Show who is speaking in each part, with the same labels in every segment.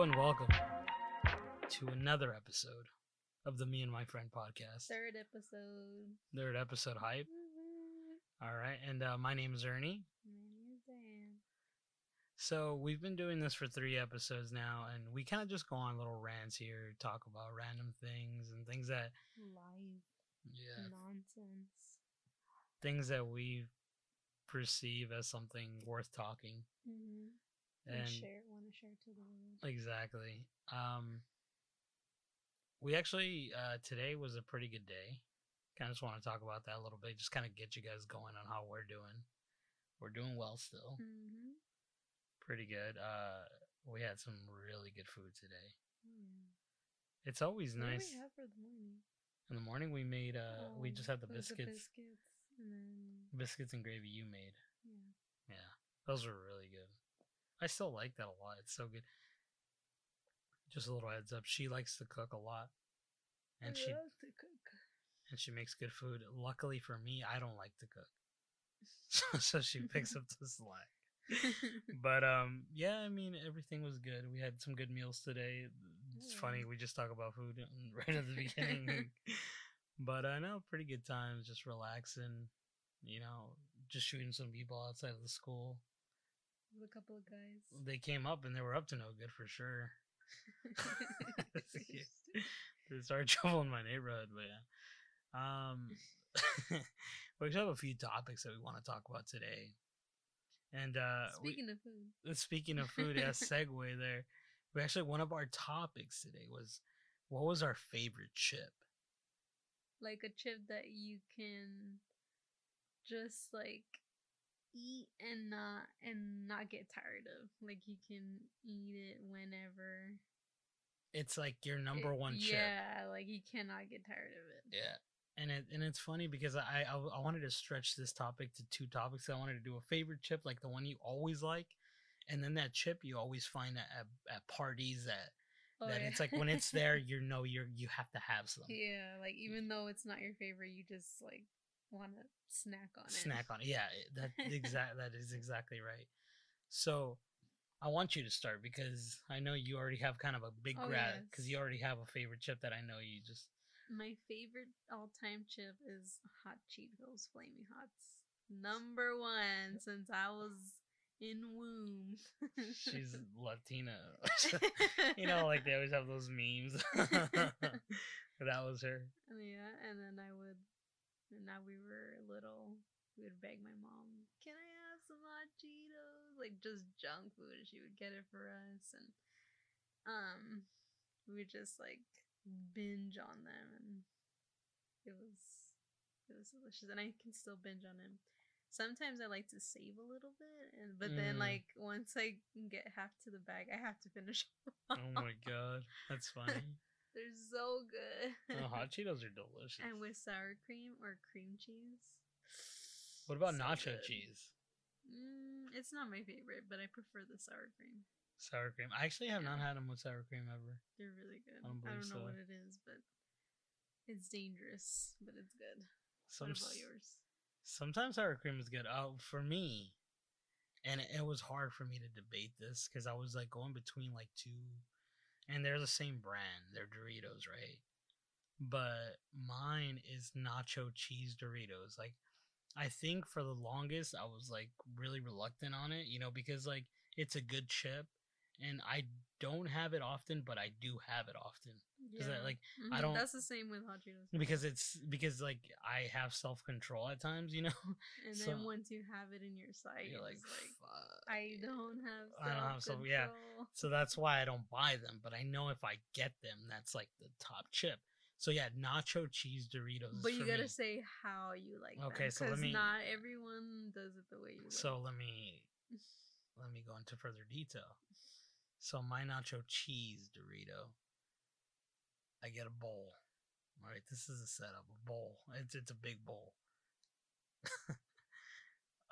Speaker 1: Hello and welcome to another episode of the Me and My Friend podcast.
Speaker 2: Third episode.
Speaker 1: Third episode hype. All right, and uh, my name is Ernie.
Speaker 2: My name is Diane.
Speaker 1: So we've been doing this for three episodes now, and we kind of just go on little rants here, talk about random things and things that,
Speaker 2: Live
Speaker 1: yeah,
Speaker 2: nonsense.
Speaker 1: things that we perceive as something worth talking.
Speaker 2: Mm-hmm.
Speaker 1: And
Speaker 2: share, want to share to the world.
Speaker 1: Exactly. Um, we actually uh, today was a pretty good day. Kind of just want to talk about that a little bit, just kind of get you guys going on how we're doing. We're doing well still,
Speaker 2: Mm-hmm.
Speaker 1: pretty good. Uh, we had some really good food today.
Speaker 2: Yeah.
Speaker 1: It's always
Speaker 2: What
Speaker 1: nice.
Speaker 2: do we have for the morning?
Speaker 1: In the morning, we made. Uh, we
Speaker 2: Oh,
Speaker 1: just had the biscuits,
Speaker 2: biscuits, and then
Speaker 1: biscuits and gravy you made.
Speaker 2: yeah.
Speaker 1: Yeah, those were really good. I still like that a lot. It's so good. Just a little heads up, she likes to cook a lot, and she
Speaker 2: love to cook.
Speaker 1: and she makes good food. Luckily for me, I don't like to cook, so, she picks up the slack. But um, yeah, I mean everything was good. We had some good meals today. It's funny we just talk about food right at the beginning, but I know pretty good times, just relaxing. You know, just shooting some people outside of the school.
Speaker 2: With a couple of guys.
Speaker 1: They came up and they were up to no good for sure. They started trouble in my neighborhood, but yeah. Um, we have a few topics that we want to talk about today. And uh, we-
Speaker 2: Speaking of food.
Speaker 1: uh, speaking of food, yeah, segue there. We actually one of our topics today was what was our favorite chip?
Speaker 2: like a chip that you can just like eat and not and not get tired of like you can eat it whenever
Speaker 1: It's like your number
Speaker 2: It-
Speaker 1: one chip.
Speaker 2: yeah like you cannot get tired of it
Speaker 1: Yeah. And it and it's funny because I, I I wanted to stretch this topic to two topics. I wanted to do a favorite chip, like the one you always like, and then that chip you always find at at, at parties that
Speaker 2: Oh,
Speaker 1: that
Speaker 2: yeah.
Speaker 1: it's like when it's there, you know you're you have to have some
Speaker 2: yeah like even though it's not your favorite you just like want to snack on it
Speaker 1: snack on it. Yeah, that exact that is exactly right. So I want you to start because I know you already have kind of a big
Speaker 2: Oh,
Speaker 1: grab because
Speaker 2: yes.
Speaker 1: you already have a favorite chip that I know you just
Speaker 2: my favorite all-time chip is hot cheetos flaming hots number one since i was in womb
Speaker 1: she's Latina. you know, like they always have those memes. that was her.
Speaker 2: Yeah, and then I would, and now we were little, we would beg my mom, "Can I have some hot Cheetos?" Like just junk food, and she would get it for us, and um, we would just like binge on them, and it was it was delicious, and I can still binge on them. Sometimes I like to save a little bit, and but then
Speaker 1: Mm.
Speaker 2: like once I get half to the bag, I have to finish.
Speaker 1: Oh my god, that's funny.
Speaker 2: They're so good.
Speaker 1: Oh, hot Cheetos are delicious.
Speaker 2: and with sour cream or cream cheese.
Speaker 1: what about
Speaker 2: So
Speaker 1: nacho
Speaker 2: good.
Speaker 1: cheese?
Speaker 2: Mm, it's not my favorite, but I prefer the sour cream.
Speaker 1: Sour cream. I actually have not had them with sour cream ever.
Speaker 2: They're really good.
Speaker 1: I don't
Speaker 2: I don't know
Speaker 1: so.
Speaker 2: what it is, but it's dangerous, but it's good.
Speaker 1: Some
Speaker 2: what about yours?
Speaker 1: Sometimes sour cream is good. Oh, for me, and it was hard for me to debate this because I was like going between like two, and they're the same brand. They're Doritos, right? But mine is nacho cheese Doritos. Like, I think for the longest I was like really reluctant on it, you know, because like it's a good chip, and I don't have it often, but I do have it often. 'Cause I, like, I
Speaker 2: Mhm,
Speaker 1: don't-
Speaker 2: That's the same with hot Cheetos.
Speaker 1: because it's because like I have self control at times, you know.
Speaker 2: and
Speaker 1: so-
Speaker 2: then once you have it in your sight,
Speaker 1: You're like,
Speaker 2: like
Speaker 1: "Fuck."
Speaker 2: I don't have.
Speaker 1: I don't have self- yeah. So that's why I don't buy them. But I know if I get them, that's like the top chip. So yeah, nacho cheese Doritos.
Speaker 2: But you gotta
Speaker 1: me.
Speaker 2: say how you like
Speaker 1: Okay,
Speaker 2: them,
Speaker 1: so let me-
Speaker 2: not everyone does it the way you.
Speaker 1: So
Speaker 2: like.
Speaker 1: let me let me go into further detail. So my nacho cheese Dorito, I get a bowl. All right, this is a setup, a bowl. It's it's a big bowl.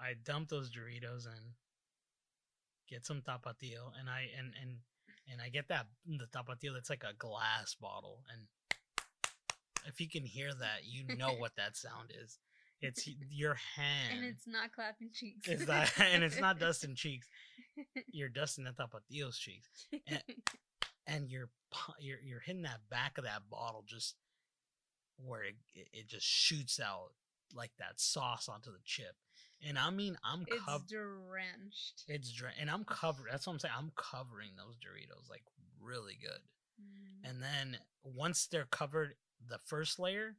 Speaker 1: I dump those Doritos in, get some tapatio, and I and and and I get that the tapatio that's like a glass bottle, and if you can hear that, you know what that sound is. It's your hand.
Speaker 2: and it's not clapping cheeks.
Speaker 1: It's not, and it's not dusting cheeks. You're dusting the tapatio's cheeks. And- and you're you're you're hitting that back of that bottle just where it it, just shoots out like that sauce onto the chip. And I mean, I'm covered.
Speaker 2: It's drenched.
Speaker 1: It's dra- and I'm covered. That's what I'm saying. I'm covering those Doritos like really good.
Speaker 2: Mm.
Speaker 1: And then once they're covered, the first layer,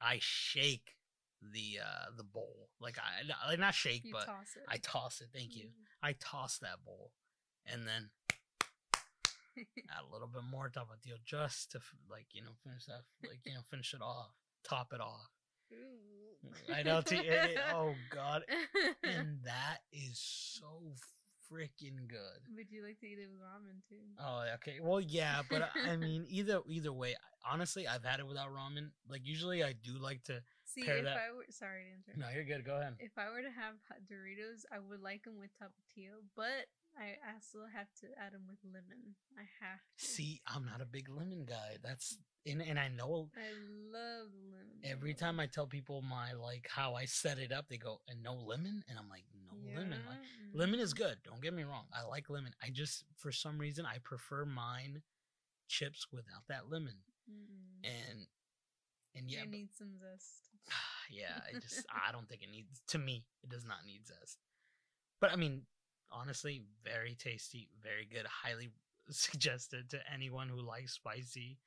Speaker 1: I shake the uh the bowl like I like not shake,
Speaker 2: you
Speaker 1: but
Speaker 2: toss.
Speaker 1: I toss it. Thank you.
Speaker 2: Mm.
Speaker 1: I toss that bowl, and then add a little bit more top of tapatio just to like you know finish that like you know finish it off, top it off.
Speaker 2: Ooh.
Speaker 1: I know. T- it- it- oh god, and that is so freaking good.
Speaker 2: Would you like to eat it with ramen too?
Speaker 1: Oh, okay. Well, yeah, but I mean, either either way, honestly, I've had it without ramen. Like usually, I do like to.
Speaker 2: See,
Speaker 1: pair
Speaker 2: if
Speaker 1: that-
Speaker 2: I were sorry to interrupt.
Speaker 1: No, you're good. Go ahead.
Speaker 2: If I were to have hot Doritos, I would like them with tapatio, but I also have to add them with lemon. I have to.
Speaker 1: See, I'm not a big lemon guy. That's and and I know
Speaker 2: I love lemon.
Speaker 1: every time I tell people my like how I set it up, they go and no lemon, and I'm like lemon. Like lemon is good. Don't get me wrong. I like lemon. I just for some reason I prefer mine chips without that lemon.
Speaker 2: Mm-mm.
Speaker 1: And and yeah,
Speaker 2: I
Speaker 1: but-
Speaker 2: need some zest.
Speaker 1: yeah, I just I don't think it needs to me. It does not need zest. But I mean, honestly, very tasty, very good. Highly suggested to anyone who likes spicy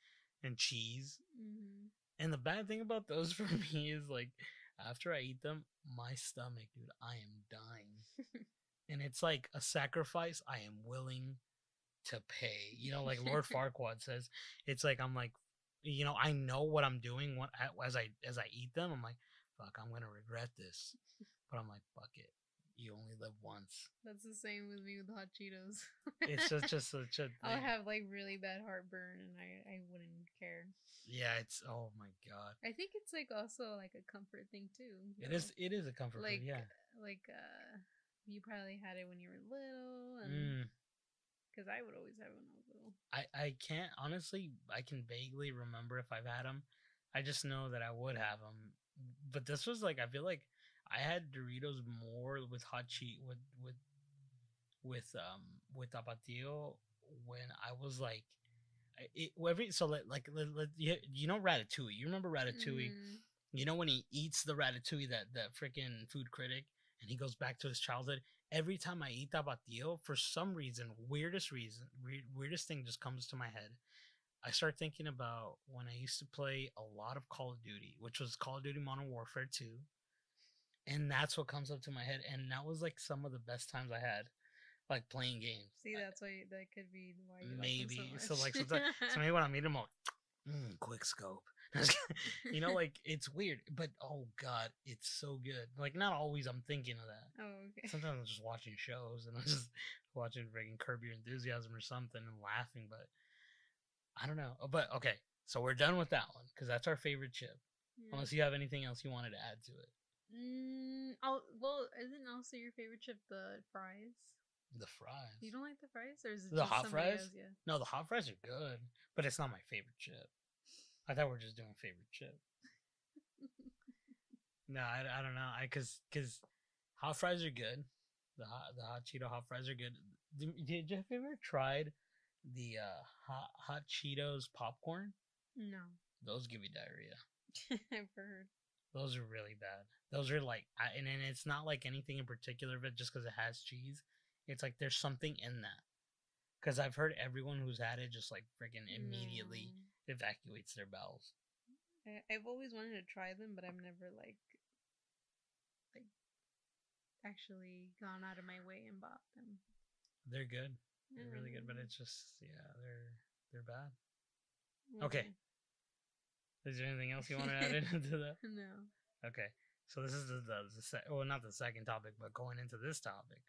Speaker 1: and cheese.
Speaker 2: hmm
Speaker 1: And the bad thing about those for me is like after I eat them, my stomach, dude, I am dying. and it's like a sacrifice I am willing to pay. You know, like Lord Farquaad says, it's like I'm like, you know, I know what I'm doing when, as I as I eat them. I'm like, fuck, I'm gonna regret this, but I'm like, fuck it, you only live once.
Speaker 2: That's the same with me with hot Cheetos.
Speaker 1: It's just just such a
Speaker 2: I'll have like really bad heartburn, and I I wouldn't care.
Speaker 1: yeah, it's oh my god,
Speaker 2: I think it's like also like a comfort thing too.
Speaker 1: it
Speaker 2: though.
Speaker 1: is it is a comfort
Speaker 2: like
Speaker 1: food. Yeah,
Speaker 2: like uh you probably had it when you were little and
Speaker 1: mm,
Speaker 2: because i would always have it when i was little
Speaker 1: I I can't honestly. I can vaguely remember if I've had them. I just know that I would have them. But this was like I feel like I had Doritos more with hot cheat with with with um with tapatio when I was like it, every so like like let, let, you, you know ratatouille. You remember ratatouille?
Speaker 2: Mm,
Speaker 1: you know when he eats the ratatouille that that freaking food critic and he goes back to his childhood? Every time i eat tapatio for some reason weirdest reason weird, weirdest thing just comes to my head. I start thinking about when i used to play a lot of call of duty which was call of duty modern warfare 2 and that's what comes up to my head and that was like some of the best times i had like playing games
Speaker 2: see that's why that could be why you
Speaker 1: maybe
Speaker 2: like
Speaker 1: so,
Speaker 2: so,
Speaker 1: like sometimes, so maybe when i meet them I'll, mm, quick scope. You know like it's weird but oh god it's so good like not always i'm thinking of that.
Speaker 2: Oh okay.
Speaker 1: Sometimes i'm just watching shows and i'm just watching freaking curb your enthusiasm or something and laughing but i don't know but okay so we're done with that one because that's our favorite chip
Speaker 2: Yeah.
Speaker 1: unless you have anything else you wanted to add to it
Speaker 2: mm, oh well isn't also your favorite chip the fries
Speaker 1: the fries
Speaker 2: you don't like the fries or is it
Speaker 1: The hot fries?
Speaker 2: else? yeah
Speaker 1: no the hot fries are good but it's not my favorite chip i thought we are just doing favorite chip No, I, I don't know. I cause cause hot fries are good. The hot the hot Cheeto hot fries are good. Did, did you have you ever tried the uh hot hot Cheetos popcorn?
Speaker 2: no
Speaker 1: Those give you diarrhea.
Speaker 2: i've heard
Speaker 1: Those are really bad. Those are like, I, and, and it's not like anything in particular of it just because it has cheese. It's like there's something in that. Because I've heard everyone who's had it just like freaking immediately
Speaker 2: No.
Speaker 1: evacuates their bowels.
Speaker 2: I, I've always wanted to try them, but I've never like like actually gone out of my way and bought them.
Speaker 1: They're good. They're really good, but
Speaker 2: Mm,
Speaker 1: it's just yeah, they're they're bad. okay. Is there anything else you want to add into that?
Speaker 2: No.
Speaker 1: Okay, so this is the, the, the se- well, not the second topic, but going into this topic,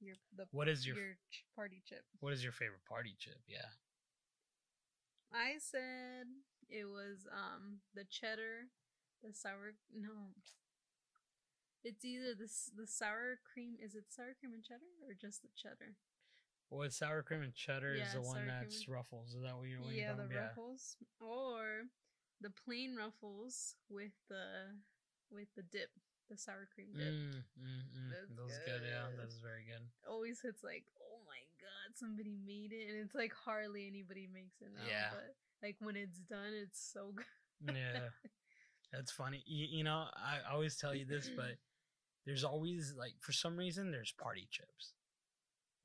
Speaker 2: Your the
Speaker 1: what is your
Speaker 2: your party chip.
Speaker 1: what is your favorite party chip? Yeah,
Speaker 2: I said it was um the cheddar, the sour no. It's either the the sour cream. Is it sour cream and cheddar or just the cheddar?
Speaker 1: Well, it's sour cream and cheddar is the one that's
Speaker 2: and-
Speaker 1: Ruffles. Is that what you're? What
Speaker 2: yeah, the ruffles or the plain ruffles with the with the dip, the sour cream dip.
Speaker 1: Mm, mm, mm.
Speaker 2: That's
Speaker 1: Those good. Yeah, that's very good.
Speaker 2: Always hits like, oh my god, god, somebody made it, and it's like hardly anybody makes it now.
Speaker 1: Yeah.
Speaker 2: But like when it's done, it's so good.
Speaker 1: yeah, that's funny. You, you know, I always tell you this, but there's always like for some reason there's party chips,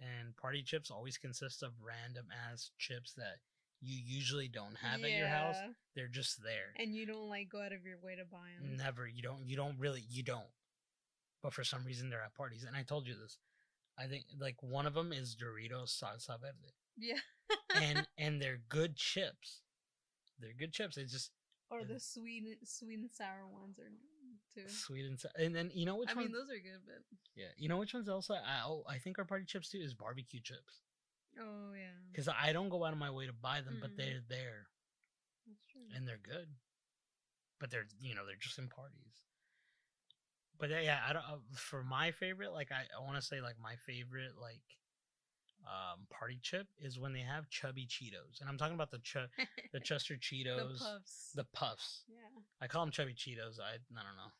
Speaker 1: and party chips always consist of random ass chips that you usually don't have at your house. They're just there.
Speaker 2: and you don't like go out of your way to buy them.
Speaker 1: Never. You don't. You don't really. You don't. But for some reason they're at parties, and I told you this. I think like one of them is Doritos salsa verde,
Speaker 2: Yeah.
Speaker 1: and and they're good chips. They're good chips. It's just
Speaker 2: or the sweet, sweet and sour ones are too.
Speaker 1: sweet and sa- and then you know which
Speaker 2: I
Speaker 1: one?
Speaker 2: mean, those are good, but
Speaker 1: yeah, you know which ones also? I oh, I think our party chips too is barbecue chips
Speaker 2: oh yeah,
Speaker 1: because I don't go out of my way to buy them, but
Speaker 2: Mm-mm.
Speaker 1: they're there
Speaker 2: that's true.
Speaker 1: and they're good. But they're you know they're just in parties. But yeah, yeah, I don't. Uh, for my favorite, like I, I want to say like my favorite like um party chip is when they have chubby Cheetos, and I'm talking about the ch- the Chester Cheetos, the
Speaker 2: puffs.
Speaker 1: the puffs.
Speaker 2: yeah.
Speaker 1: I call them chubby Cheetos. I I don't know,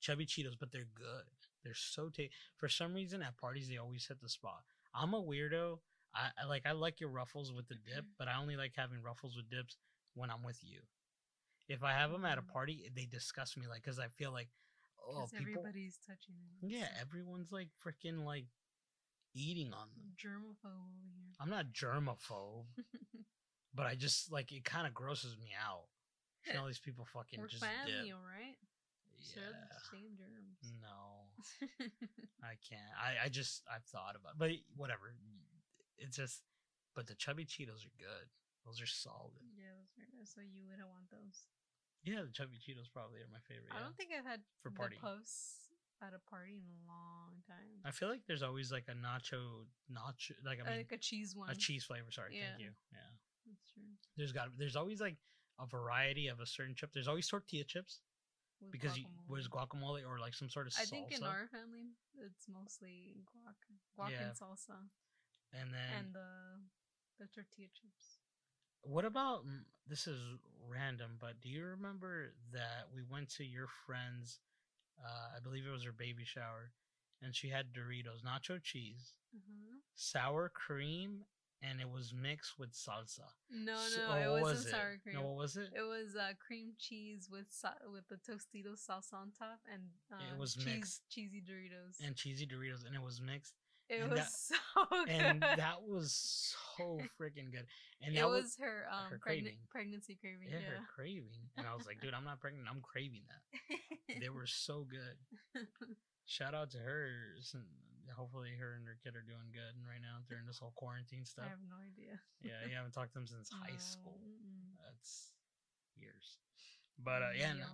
Speaker 1: chubby Cheetos, but they're good. They're so tasty. For some reason, at parties they always hit the spot. I'm a weirdo. I, I like I like your ruffles with the dip, but I only like having ruffles with dips when I'm with you. If I have them at a
Speaker 2: Mhm.
Speaker 1: party, they disgust me. Like, cause I feel like, oh,
Speaker 2: Because
Speaker 1: people.
Speaker 2: everybody's touching it.
Speaker 1: Yeah, everyone's like freaking like eating on them.
Speaker 2: germaphobe over here.
Speaker 1: I'm not germaphobe, but I just like it kind of grosses me out. Seeing all these people fucking
Speaker 2: We're
Speaker 1: just
Speaker 2: family,
Speaker 1: dip.
Speaker 2: alright? Share
Speaker 1: Yeah.
Speaker 2: the same germs.
Speaker 1: No, I can't. I, I just I've thought about, it. but whatever. It's just, but the chubby Cheetos are good. Those are solid.
Speaker 2: yeah, those are good. So you wouldn't want those.
Speaker 1: Yeah, the chubby Cheetos probably are my favorite.
Speaker 2: I
Speaker 1: yeah.
Speaker 2: don't think I've had
Speaker 1: For party.
Speaker 2: puffs at a party in a long time.
Speaker 1: I feel like there's always like a nacho, nacho, like I mean,
Speaker 2: like a cheese one.
Speaker 1: a cheese flavor. Sorry,
Speaker 2: Yeah.
Speaker 1: thank you. Yeah,
Speaker 2: That's true.
Speaker 1: there's got there's always like a variety of a certain chip. There's always tortilla chips
Speaker 2: With
Speaker 1: because you
Speaker 2: guacamole.
Speaker 1: was guacamole or like some sort of salsa.
Speaker 2: I think in our family, it's mostly guac, guac
Speaker 1: Yeah.
Speaker 2: and salsa,
Speaker 1: and then
Speaker 2: and the the tortilla chips.
Speaker 1: What about mm, this is random, but do you remember that we went to your friend's uh I believe it was her baby shower and she had Doritos, nacho cheese,
Speaker 2: Uh-huh.
Speaker 1: sour cream, and it was mixed with salsa.
Speaker 2: No, no,
Speaker 1: So-
Speaker 2: it wasn't
Speaker 1: was it?
Speaker 2: sour cream.
Speaker 1: No, what was it?
Speaker 2: It was uh, cream cheese with sa- with the Tostitos sauce on top, and uh,
Speaker 1: was
Speaker 2: cheese,
Speaker 1: mixed.
Speaker 2: cheesy Doritos.
Speaker 1: And cheesy Doritos, and it was mixed,
Speaker 2: it
Speaker 1: and
Speaker 2: was
Speaker 1: that-
Speaker 2: so good.
Speaker 1: and that was so freaking good. And
Speaker 2: it
Speaker 1: that
Speaker 2: was her um
Speaker 1: her
Speaker 2: pregnant, pregnancy craving.
Speaker 1: yeah,
Speaker 2: Yeah,
Speaker 1: her craving, and I was like, dude, I'm not pregnant, I'm craving that. They were so good. Shout out to her. Hopefully, her and her kid are doing good and right now during this whole quarantine stuff.
Speaker 2: I have no idea.
Speaker 1: Yeah, you haven't talked to them since high
Speaker 2: No,
Speaker 1: school.
Speaker 2: mm-mm.
Speaker 1: That's years. But uh, yeah, no,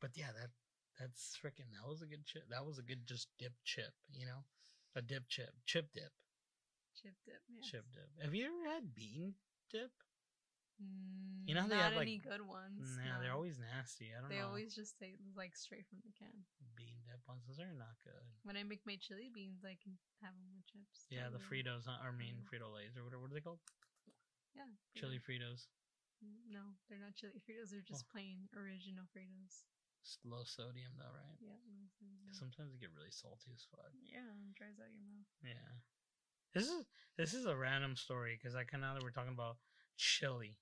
Speaker 1: but yeah, that that's freaking. That was a good chip. That was a good just dip chip. You know, a dip chip, chip dip,
Speaker 2: Chip dip. Yes.
Speaker 1: chip dip. Have you ever had bean dip?
Speaker 2: Mm,
Speaker 1: You know how they
Speaker 2: not
Speaker 1: have, like-
Speaker 2: any good ones.
Speaker 1: Nah, they're always nasty. I don't
Speaker 2: They
Speaker 1: know.
Speaker 2: They always just taste like straight from the can.
Speaker 1: bean dip ones. Those are not good.
Speaker 2: When I make my chili beans, I can have them with chips.
Speaker 1: Yeah, the. Fritos. Huh? Or mean
Speaker 2: Yeah.
Speaker 1: Frito Lays or whatever. What are they called?
Speaker 2: Yeah.
Speaker 1: Chili
Speaker 2: Frito.
Speaker 1: Fritos.
Speaker 2: Mm, No, they're not chili Fritos. They're just
Speaker 1: Oh.
Speaker 2: plain original Fritos.
Speaker 1: It's low sodium though, right?
Speaker 2: Yeah.
Speaker 1: 'Cause Sometimes they get really salty as fuck.
Speaker 2: Yeah, it dries out your mouth.
Speaker 1: Yeah. This is this is a random story because I kind of we're talking about chili,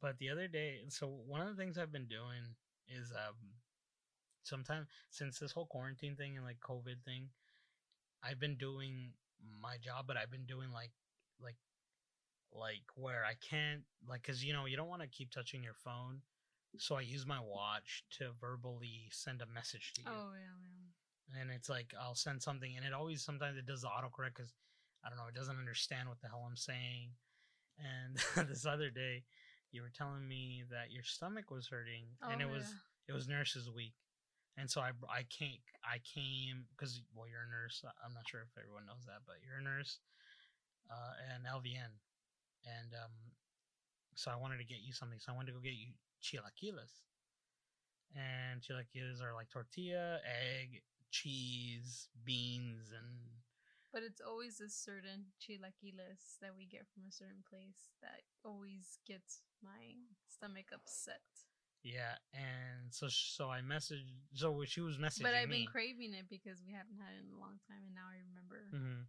Speaker 1: but the other day, so one of the things I've been doing is um, sometimes since this whole quarantine thing and like COVID thing, I've been doing my job, but I've been doing like like like where I can't like because you know you don't want to keep touching your phone, so I use my watch to verbally send a message to you
Speaker 2: Oh yeah, yeah.
Speaker 1: and it's like I'll send something, and it always sometimes it does the autocorrect because I don't know, it doesn't understand what the hell I'm saying. And this other day, you were telling me that your stomach was hurting, and it
Speaker 2: Oh,
Speaker 1: was it was Nurses Week, and so I I can't I came because well you're a nurse. I'm not sure if everyone knows that, but you're a nurse, uh, and LVN, and um, so I wanted to get you something. So I wanted to go get you chilaquiles, and chilaquiles are like tortilla, egg, cheese, beans, and
Speaker 2: But it's always a certain chilaquiles that we get from a certain place that always gets my stomach upset.
Speaker 1: yeah, and so so I messaged. So she was messaging
Speaker 2: But I've
Speaker 1: me.
Speaker 2: been craving it because we haven't had it in a long time, and now I remember
Speaker 1: Mhm.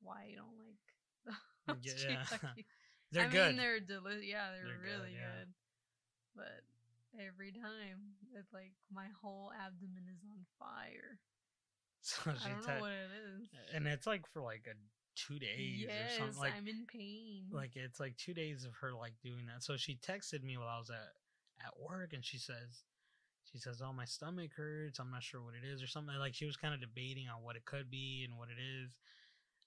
Speaker 2: why I don't like The
Speaker 1: Yeah, yeah. They're
Speaker 2: I
Speaker 1: good.
Speaker 2: mean, they're delicious. Yeah, they're,
Speaker 1: They're good,
Speaker 2: really
Speaker 1: yeah.
Speaker 2: good. But every time, it's like my whole abdomen is on fire.
Speaker 1: so
Speaker 2: I don't know what it is.
Speaker 1: and it's like for like a two days or
Speaker 2: yes,
Speaker 1: something. Like
Speaker 2: I'm in pain.
Speaker 1: like it's like two days of her like doing that. So she texted me while I was at at work, and she says, she says, "Oh, my stomach hurts. I'm not sure what it is or something." Like she was kind of debating on what it could be and what it is.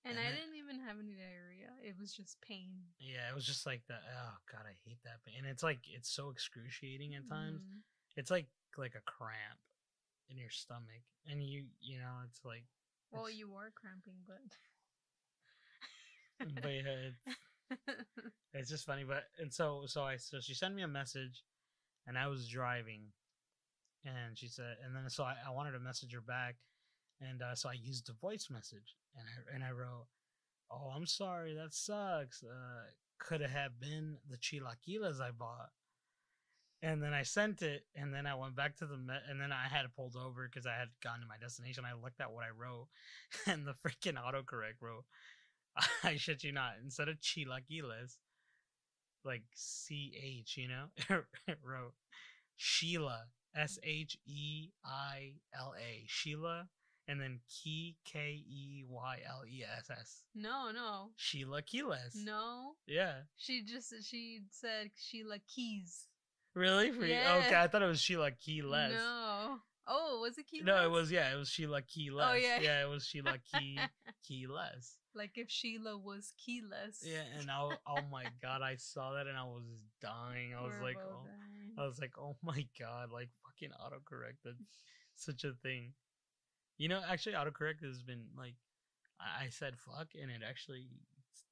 Speaker 2: And
Speaker 1: and
Speaker 2: I
Speaker 1: then-
Speaker 2: didn't even have any diarrhea. It was just pain.
Speaker 1: Yeah, it was just like that. Oh God, I hate that pain. And it's like it's so excruciating at times.
Speaker 2: Mhm.
Speaker 1: It's like like a cramp in your stomach, and you you know it's like.
Speaker 2: Well,
Speaker 1: it's-
Speaker 2: you are cramping, but.
Speaker 1: but yeah, it's, it's just funny. But and so so I so she sent me a message, and I was driving, and she said, and then so I, I wanted to message her back, and uh, so I used a voice message, and I and I wrote, "Oh, I'm sorry, that sucks. Uh, could have been the chilaquiles I bought." And then I sent it, and then I went back to the me- and then I had pulled over because I had gone to my destination. I looked at what I wrote, and the freaking autocorrect wrote, "I shit you not." Instead of chilaquiles, like C H, you know, it wrote Sheila, S H E I L A, Sheila, and then Key, K E Y L E S S,
Speaker 2: no, no,
Speaker 1: Sheila Keyless.
Speaker 2: no.
Speaker 1: Yeah.
Speaker 2: She just she said Sheila Keys.
Speaker 1: Really? For?
Speaker 2: Yeah.
Speaker 1: Okay, I thought it was Sheila Keyless.
Speaker 2: No. Oh, was it Keyless?
Speaker 1: No, it was yeah, it was Sheila Keyless.
Speaker 2: Oh, yeah.
Speaker 1: yeah, it was Sheila Key Keyless.
Speaker 2: like if Sheila was keyless.
Speaker 1: Yeah, and I, oh my god, I saw that and I was dying. I was
Speaker 2: We're
Speaker 1: like, oh,
Speaker 2: dying.
Speaker 1: I was like, oh my god, like fucking autocorrect. That's such a thing. You know, actually, autocorrect has been like, I, I said fuck, and it actually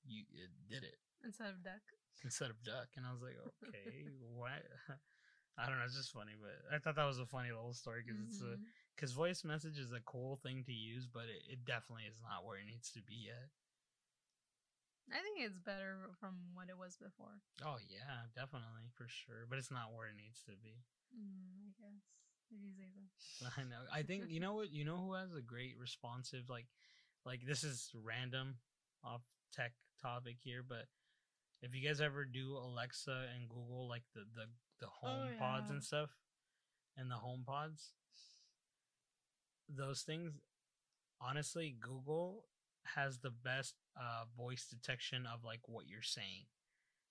Speaker 1: you it did it
Speaker 2: Instead of duck.
Speaker 1: instead of duck, and I was like, okay, what? I don't know. It's just funny, but I thought that was a funny little story because it's a
Speaker 2: Mhm.
Speaker 1: because voice message is a cool thing to use, but it, it definitely is not where it needs to be yet.
Speaker 2: I think it's better from what it was before.
Speaker 1: Oh yeah, definitely for sure, but it's not where it needs to be.
Speaker 2: Mm, I guess if you say so.
Speaker 1: I know. I think you know what you know who has a great responsive like like this is random off tech topic here, but if you guys ever do Alexa and Google like the the the home pods
Speaker 2: yeah.
Speaker 1: and stuff and the home pods those things honestly Google has the best uh voice detection of like what you're saying.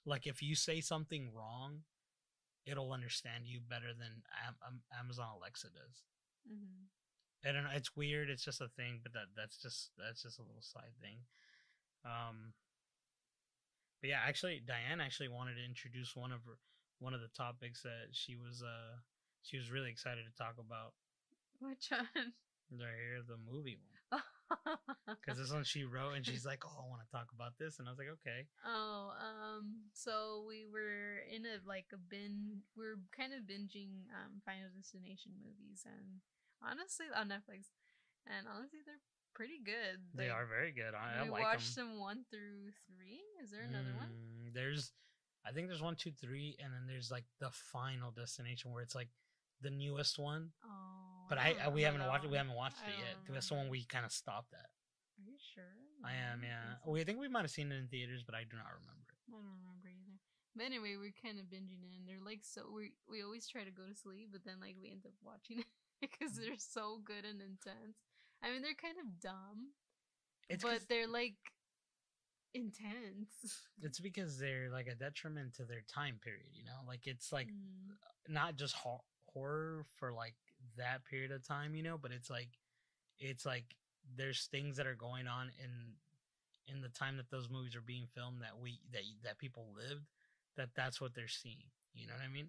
Speaker 1: Like if you say something wrong, it'll understand you better than Am- Am- Amazon Alexa does.
Speaker 2: hmm
Speaker 1: I don't know. It's weird. It's just a thing, but that that's just that's just a little side thing. Um, but yeah, actually, Diane actually wanted to introduce one of her one of the topics that she was uh she was really excited to talk about.
Speaker 2: Which one?
Speaker 1: Right here, the movie one, because this one she wrote, and she's like, "Oh, I want to talk about this," and I was like, "Okay."
Speaker 2: oh, um, so we were in a like a bin. We're kind of binging um Final Destination movies, and honestly on Netflix, and honestly they're pretty good.
Speaker 1: They
Speaker 2: Like,
Speaker 1: are very good. I, I like
Speaker 2: watched
Speaker 1: them.
Speaker 2: them one through three. Is there another one?
Speaker 1: Mm, There's, I think there's one, two, three, and then there's like the final destination where it's like the newest one.
Speaker 2: Oh,
Speaker 1: But I,
Speaker 2: uh,
Speaker 1: I oh, we haven't watched it. We haven't watched it yet. That's the one
Speaker 2: um.
Speaker 1: we kind of stopped at.
Speaker 2: Are you sure?
Speaker 1: I am, yeah. We think we might have seen it in theaters, but I do not remember it.
Speaker 2: I don't remember either. But anyway, we're kind of binging it, and they're like so. We we always try to go to sleep, but then like we end up watching it because mm-hmm. they're so good and intense. I mean, they're kind of dumb,
Speaker 1: It's
Speaker 2: but they're like intense.
Speaker 1: it's because they're like a detriment to their time period. You know, like it's like
Speaker 2: Mm,
Speaker 1: not just ho- horror for like that period of time. You know, but it's like it's like there's things that are going on in in the time that those movies are being filmed that we that that people lived that that's what they're seeing. You know what I mean?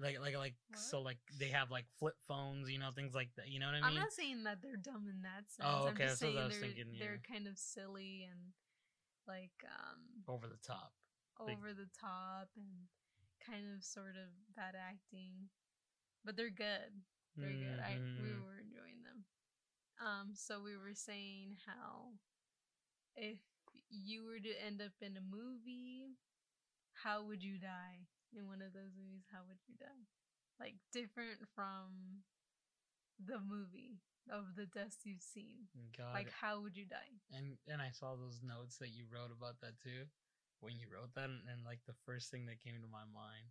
Speaker 1: Like like like so like they have like flip phones, you know, things like that. You know what I mean?
Speaker 2: I'm not saying that they're dumb in that sense.
Speaker 1: Oh, okay.
Speaker 2: I'm just
Speaker 1: that's what I
Speaker 2: saying
Speaker 1: was
Speaker 2: they're
Speaker 1: thinking,
Speaker 2: they're kind of silly and like um
Speaker 1: Over the top. Like-
Speaker 2: over the top and kind of sort of bad acting, but they're good. They're good. I we
Speaker 1: Mhm.
Speaker 2: were enjoying them. Um, so we were saying how if you were to end up in a movie, how would you die in one of those movies? How would you die? Like different from the movie of the deaths you've seen,
Speaker 1: God.
Speaker 2: like how would you die?
Speaker 1: and and I saw those notes that you wrote about that too. When you wrote that, and, and like the first thing that came to my mind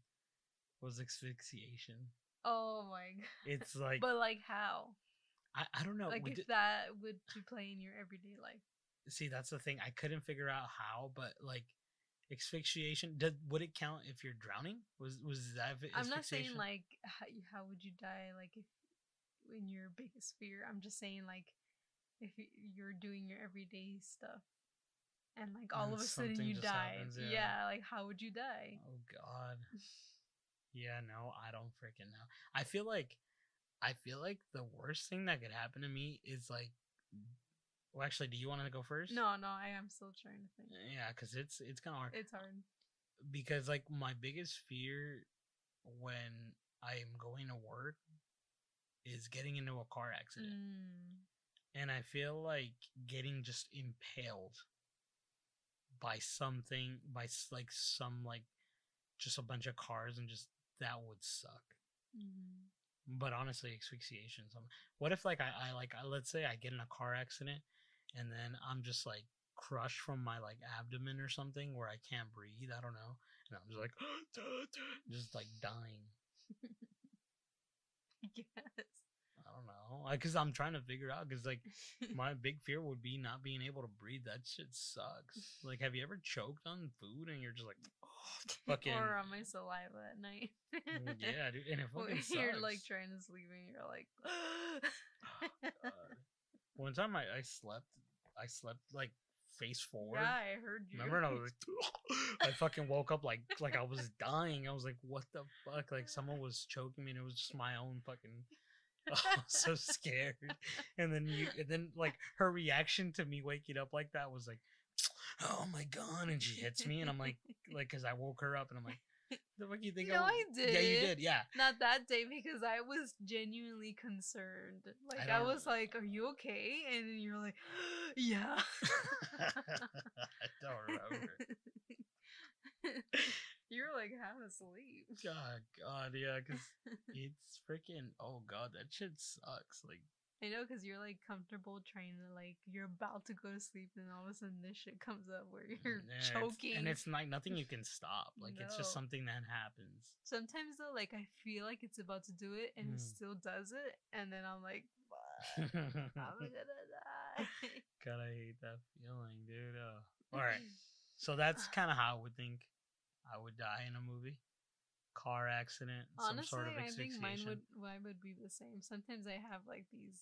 Speaker 1: was asphyxiation.
Speaker 2: Oh my god!
Speaker 1: It's like
Speaker 2: but like how?
Speaker 1: I, I don't know.
Speaker 2: like
Speaker 1: we
Speaker 2: if
Speaker 1: did-
Speaker 2: that would to play in your everyday life.
Speaker 1: see, that's the thing. I couldn't figure out how, but like asphyxiation. Did would it count if you're drowning? Was was that?
Speaker 2: I'm not saying like how, how would you die like if in your biggest fear. I'm just saying like if you're doing your everyday stuff and like all
Speaker 1: And
Speaker 2: of a sudden you die.
Speaker 1: happens,
Speaker 2: yeah.
Speaker 1: yeah.
Speaker 2: like how would you die?
Speaker 1: Oh God. Yeah, no, I don't freaking know. I feel like I feel like the worst thing that could happen to me is like well actually, do you want to go first?
Speaker 2: No, no, I am still trying to think.
Speaker 1: Yeah, cuz it's it's kind of hard
Speaker 2: It's hard.
Speaker 1: because like my biggest fear when I'm going to work is getting into a car accident.
Speaker 2: Mm.
Speaker 1: And I feel like getting just impaled by something by like some like just a bunch of cars and just that would suck.
Speaker 2: Mhm.
Speaker 1: but honestly asphyxiation what if like I, I like I, let's say i get in a car accident and then i'm just like crushed from my like abdomen or something where i can't breathe i don't know and i'm just like just like dying
Speaker 2: Yes.
Speaker 1: i don't know because i'm trying to figure out because like my big fear would be not being able to breathe that shit sucks like have you ever choked on food and you're just like fucking
Speaker 2: or on my saliva at night.
Speaker 1: Mm, yeah dude and it fucking
Speaker 2: you're like trying to sleep and you're like
Speaker 1: God. One time I, I slept, I slept like face forward.
Speaker 2: Yeah, I heard you.
Speaker 1: Remember, and I was like, I fucking woke up like like I was dying. I was like, what the fuck? Like someone was choking me, and it was just my own fucking. I was so scared. And then you, and then like her reaction to me waking up like that was like, oh my god! And she hits me, and I'm like, like, cause I woke her up, and I'm like, the fuck you think?
Speaker 2: No,
Speaker 1: did? Yeah, you
Speaker 2: did.
Speaker 1: Yeah.
Speaker 2: Not that day because I was genuinely concerned. Like I,
Speaker 1: don't-
Speaker 2: was like, "Are you okay?" And then you're like, "Yeah."
Speaker 1: I don't remember.
Speaker 2: you're like half asleep.
Speaker 1: God, God, yeah, because it's freaking. Oh God, that shit sucks. Like,
Speaker 2: I know because you're like comfortable trying to like you're about to go to sleep and all of a sudden this shit comes up where you're
Speaker 1: yeah, it's-
Speaker 2: choking.
Speaker 1: and it's like nothing you can stop. Like, it's just something that happens.
Speaker 2: Sometimes though, like I feel like it's about to do it and it
Speaker 1: Mm.
Speaker 2: still does it, and then I'm like, "Fuck, I'm gonna die.
Speaker 1: God, I hate that feeling, dude. Uh, all right, so that's kind of how I would think I would die in a movie. Car accident, some
Speaker 2: Honestly,
Speaker 1: sort of
Speaker 2: I think mine would mine would be the same. Sometimes I have like these,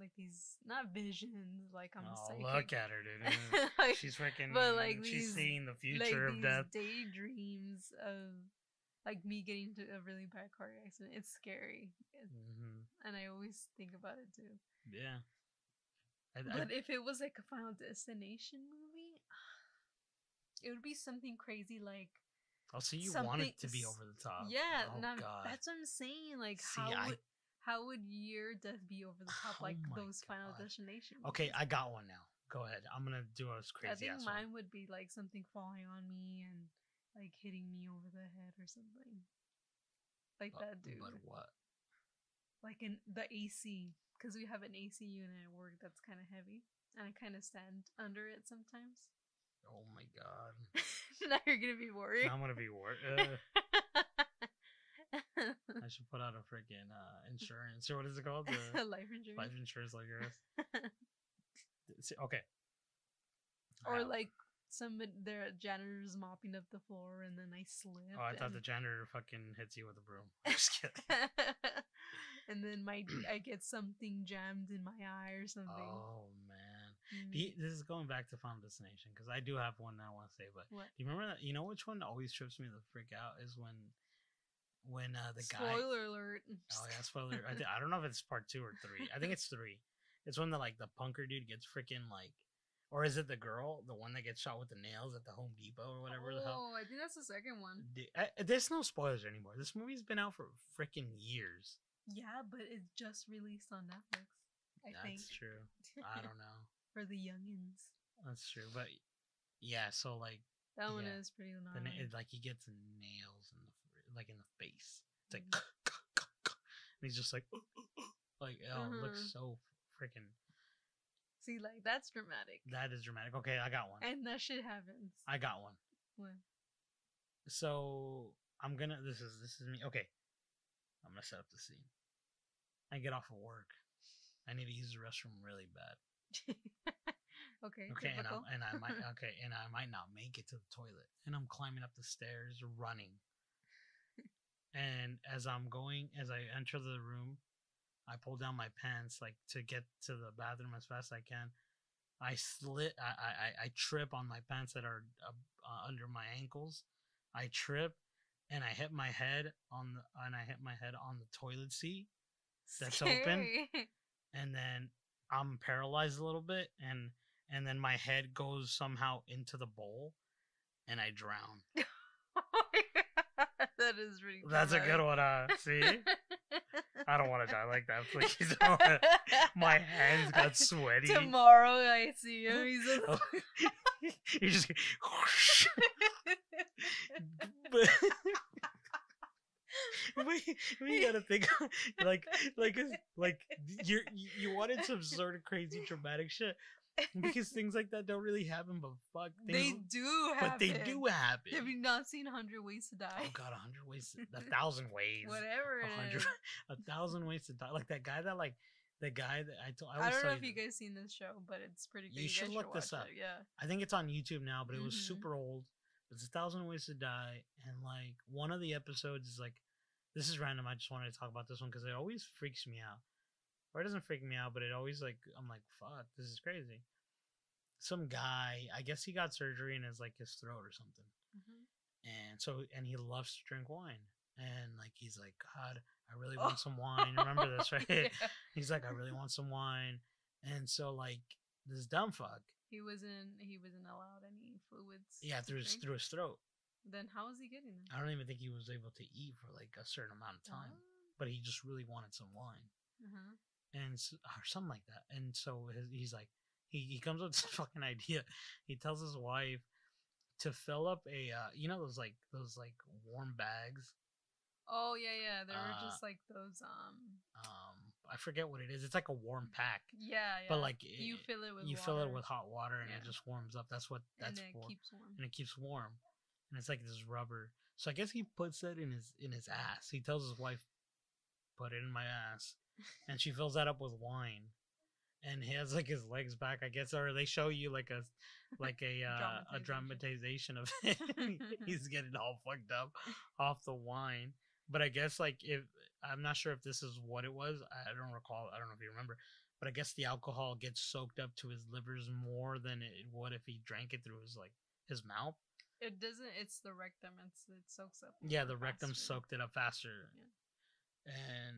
Speaker 2: like these not visions, like I'm
Speaker 1: oh,
Speaker 2: psychic.
Speaker 1: look at her, dude.
Speaker 2: Like,
Speaker 1: she's freaking.
Speaker 2: but, like,
Speaker 1: she's
Speaker 2: these-
Speaker 1: seeing the
Speaker 2: like
Speaker 1: future of
Speaker 2: these
Speaker 1: death.
Speaker 2: daydreams of like me getting into a really bad car accident. It's scary, It-
Speaker 1: hmm
Speaker 2: and I always think about it too.
Speaker 1: Yeah. I, I-
Speaker 2: But if it was like a Final Destination movie, it would be something crazy like
Speaker 1: Oh, so you want it to be over the top?
Speaker 2: yeah.
Speaker 1: Oh,
Speaker 2: that's what I'm saying. Like
Speaker 1: See,
Speaker 2: how
Speaker 1: I-
Speaker 2: would how would your death be over the top
Speaker 1: Oh
Speaker 2: like those Final
Speaker 1: God.
Speaker 2: Destination?
Speaker 1: Okay. I got one now. Go ahead. I'm gonna do a crazy
Speaker 2: I think mine
Speaker 1: one.
Speaker 2: would be like something falling on me and like hitting me over the head or something. Like
Speaker 1: But-
Speaker 2: that dude.
Speaker 1: But what?
Speaker 2: Like in the AC. Because we have an AC unit at work that's kind of heavy. And I kind of stand under it sometimes.
Speaker 1: Oh my god.
Speaker 2: now you're going to be worried.
Speaker 1: I'm gonna be worried. Uh, I should put out a freaking uh, insurance or what is it called? The
Speaker 2: Life insurance.
Speaker 1: life insurance like yours. Okay.
Speaker 2: or like some their janitors mopping up the floor and then I slip.
Speaker 1: Oh, I thought the janitor fucking hits you with a broom. I'm just kidding.
Speaker 2: and then my I get something jammed in my eye or something.
Speaker 1: Oh man.
Speaker 2: Mm.
Speaker 1: You- this is going back to Final Destination because I do have one that I want to say, but
Speaker 2: What?
Speaker 1: do you remember that? You know which one always trips me the freak out is when, when uh the guy.
Speaker 2: Spoiler alert.
Speaker 1: Oh yeah, spoiler. I, thi- I don't know if it's part two or three. I think it's three. It's when the like the punker dude gets freaking like, or is it the girl, the one that gets shot with the nails at the Home Depot or whatever the hell?
Speaker 2: Oh, I think that's the second one.
Speaker 1: I- there's no spoilers anymore. This movie's been out for freaking years.
Speaker 2: Yeah, but it's just released on Netflix. I think
Speaker 1: That's true. I don't know.
Speaker 2: For the youngins.
Speaker 1: That's true. But yeah, so like
Speaker 2: That one
Speaker 1: Yeah.
Speaker 2: is pretty gnarly.
Speaker 1: na- it, like he gets nails in the like in the face. It's like
Speaker 2: Mhm.
Speaker 1: and he's just like Like oh, it looks
Speaker 2: Uh-huh.
Speaker 1: so freaking.
Speaker 2: See, like that's dramatic.
Speaker 1: That is dramatic. Okay, I got one.
Speaker 2: and that shit happens.
Speaker 1: I got one.
Speaker 2: What?
Speaker 1: So I'm gonna. This is this is me. Okay, I'm gonna set up the scene. I get off of work. I need to use the restroom really bad.
Speaker 2: okay.
Speaker 1: Okay, and I, and I might okay, and I might not make it to the toilet, and I'm climbing up the stairs, running. And as I'm going, as I enter the room, I pull down my pants like to get to the bathroom as fast as I can. I slit, I I, I- I trip on my pants that are uh, uh, under my ankles. I trip, and I hit my head on the and I hit my head on the toilet seat, that's open. And then I'm paralyzed a little bit, and and then my head goes somehow into the bowl, and I drown.
Speaker 2: oh that is really.
Speaker 1: That's a good one. Uh, see, I don't want to die like that. Please, don't. my hands got sweaty.
Speaker 2: Tomorrow I see him. He's
Speaker 1: Oh, you just but you gotta think like like like you're you you wanted some sort of crazy dramatic shit because things like that don't really happen but fuck
Speaker 2: they do happen.
Speaker 1: but they do happen
Speaker 2: Have you not seen Hundred Ways to Die?
Speaker 1: oh god a hundred ways a thousand ways
Speaker 2: Whatever
Speaker 1: a hundred a thousand ways to die like that guy that like the guy that I told I,
Speaker 2: I don't know if you guys seen this show, but it's pretty good.
Speaker 1: You should
Speaker 2: guys
Speaker 1: look this up.
Speaker 2: It. Yeah.
Speaker 1: I think it's on YouTube now, but it was
Speaker 2: Mhm.
Speaker 1: super old. It's a thousand ways to die, and like one of the episodes is like, this is random. I just wanted to talk about this one because it always freaks me out, or it doesn't freak me out, but it always like I'm like, fuck, this is crazy. Some guy, I guess he got surgery in his like his throat or something,
Speaker 2: Mhm.
Speaker 1: and so and he loves to drink wine, and like he's like, God, I really
Speaker 2: Oh.
Speaker 1: want some wine. Remember this, right?
Speaker 2: Yeah.
Speaker 1: He's like, I really want some wine, and so like this dumb fuck,
Speaker 2: He wasn't. He wasn't allowed any fluids.
Speaker 1: yeah, through his
Speaker 2: drink.
Speaker 1: through his throat.
Speaker 2: Then how is he getting them?
Speaker 1: I don't even think he was able to eat for like a certain amount of time, but he just really wanted some wine
Speaker 2: Uh-huh.
Speaker 1: and s or something like that. And so his, he's like, he, he comes up with this fucking idea. He tells his wife to fill up a, uh, you know, those like those like warm bags.
Speaker 2: Oh yeah, yeah. There were
Speaker 1: Uh,
Speaker 2: just like those. Um.
Speaker 1: Um, I forget what it is. It's like a warm pack,
Speaker 2: Yeah, yeah.
Speaker 1: but like
Speaker 2: you fill it with.
Speaker 1: you fill it with hot water and it just warms up. That's what that's
Speaker 2: and it
Speaker 1: for.
Speaker 2: keeps warm.
Speaker 1: and it keeps warm and it's like this rubber. So i guess he puts that in his in his ass. He tells his wife put it in my ass. And she fills that up with wine. And he has like his legs back i guess or they show you like a like a uh, a dramatization. of it. He's getting all fucked up off the wine. But i guess like if i'm not sure if this is what it was. I don't recall. I don't know if you remember. But i guess the alcohol gets soaked up to his livers more than it would if he drank it through his like his mouth
Speaker 2: It doesn't. It's the rectum. It's it soaks up.
Speaker 1: yeah the rectum
Speaker 2: faster.
Speaker 1: soaked it up faster Yeah. and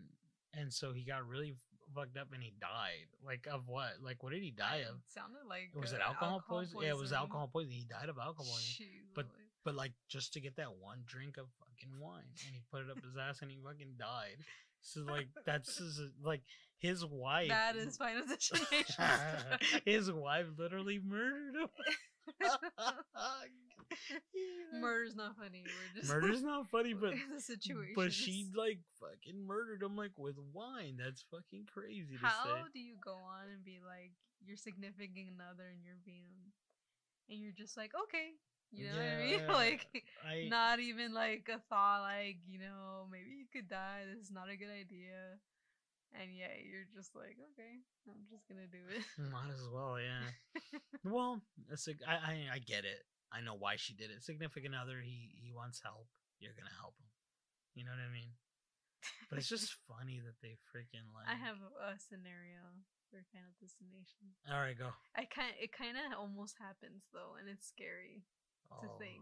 Speaker 1: and so he got really fucked up and he died like of what like what did he die of
Speaker 2: It sounded like.
Speaker 1: was it
Speaker 2: uh,
Speaker 1: alcohol, poison? yeah it was alcohol poison he died of alcohol poisoning
Speaker 2: Shoot,
Speaker 1: but-
Speaker 2: Lily.
Speaker 1: but like just to get that one drink of fucking wine and he put it up his ass and he fucking died so like that's his, like his wife
Speaker 2: that is final destination.
Speaker 1: his wife literally murdered him.
Speaker 2: Murder's not funny. We're just
Speaker 1: murder's not funny but
Speaker 2: the situation.
Speaker 1: But she like fucking murdered him like with wine. That's fucking crazy to
Speaker 2: How do you go on and be like your significant other and you're being, and you're just like okay, you know what I mean?
Speaker 1: Yeah,
Speaker 2: Like
Speaker 1: I
Speaker 2: not even like a thought like you know maybe you could die. This is not a good idea. And yeah, you're just like okay, I'm just gonna do it.
Speaker 1: might as well, yeah. well, a sig- I, I I get it. I know why she did it. Significant other, he he wants help. You're gonna help him. You know what I mean? But it's just funny that they freaking like.
Speaker 2: I have a scenario for Final Destination.
Speaker 1: All right, go.
Speaker 2: I kind it kind of almost happens though, and it's scary to
Speaker 1: Oh,
Speaker 2: think.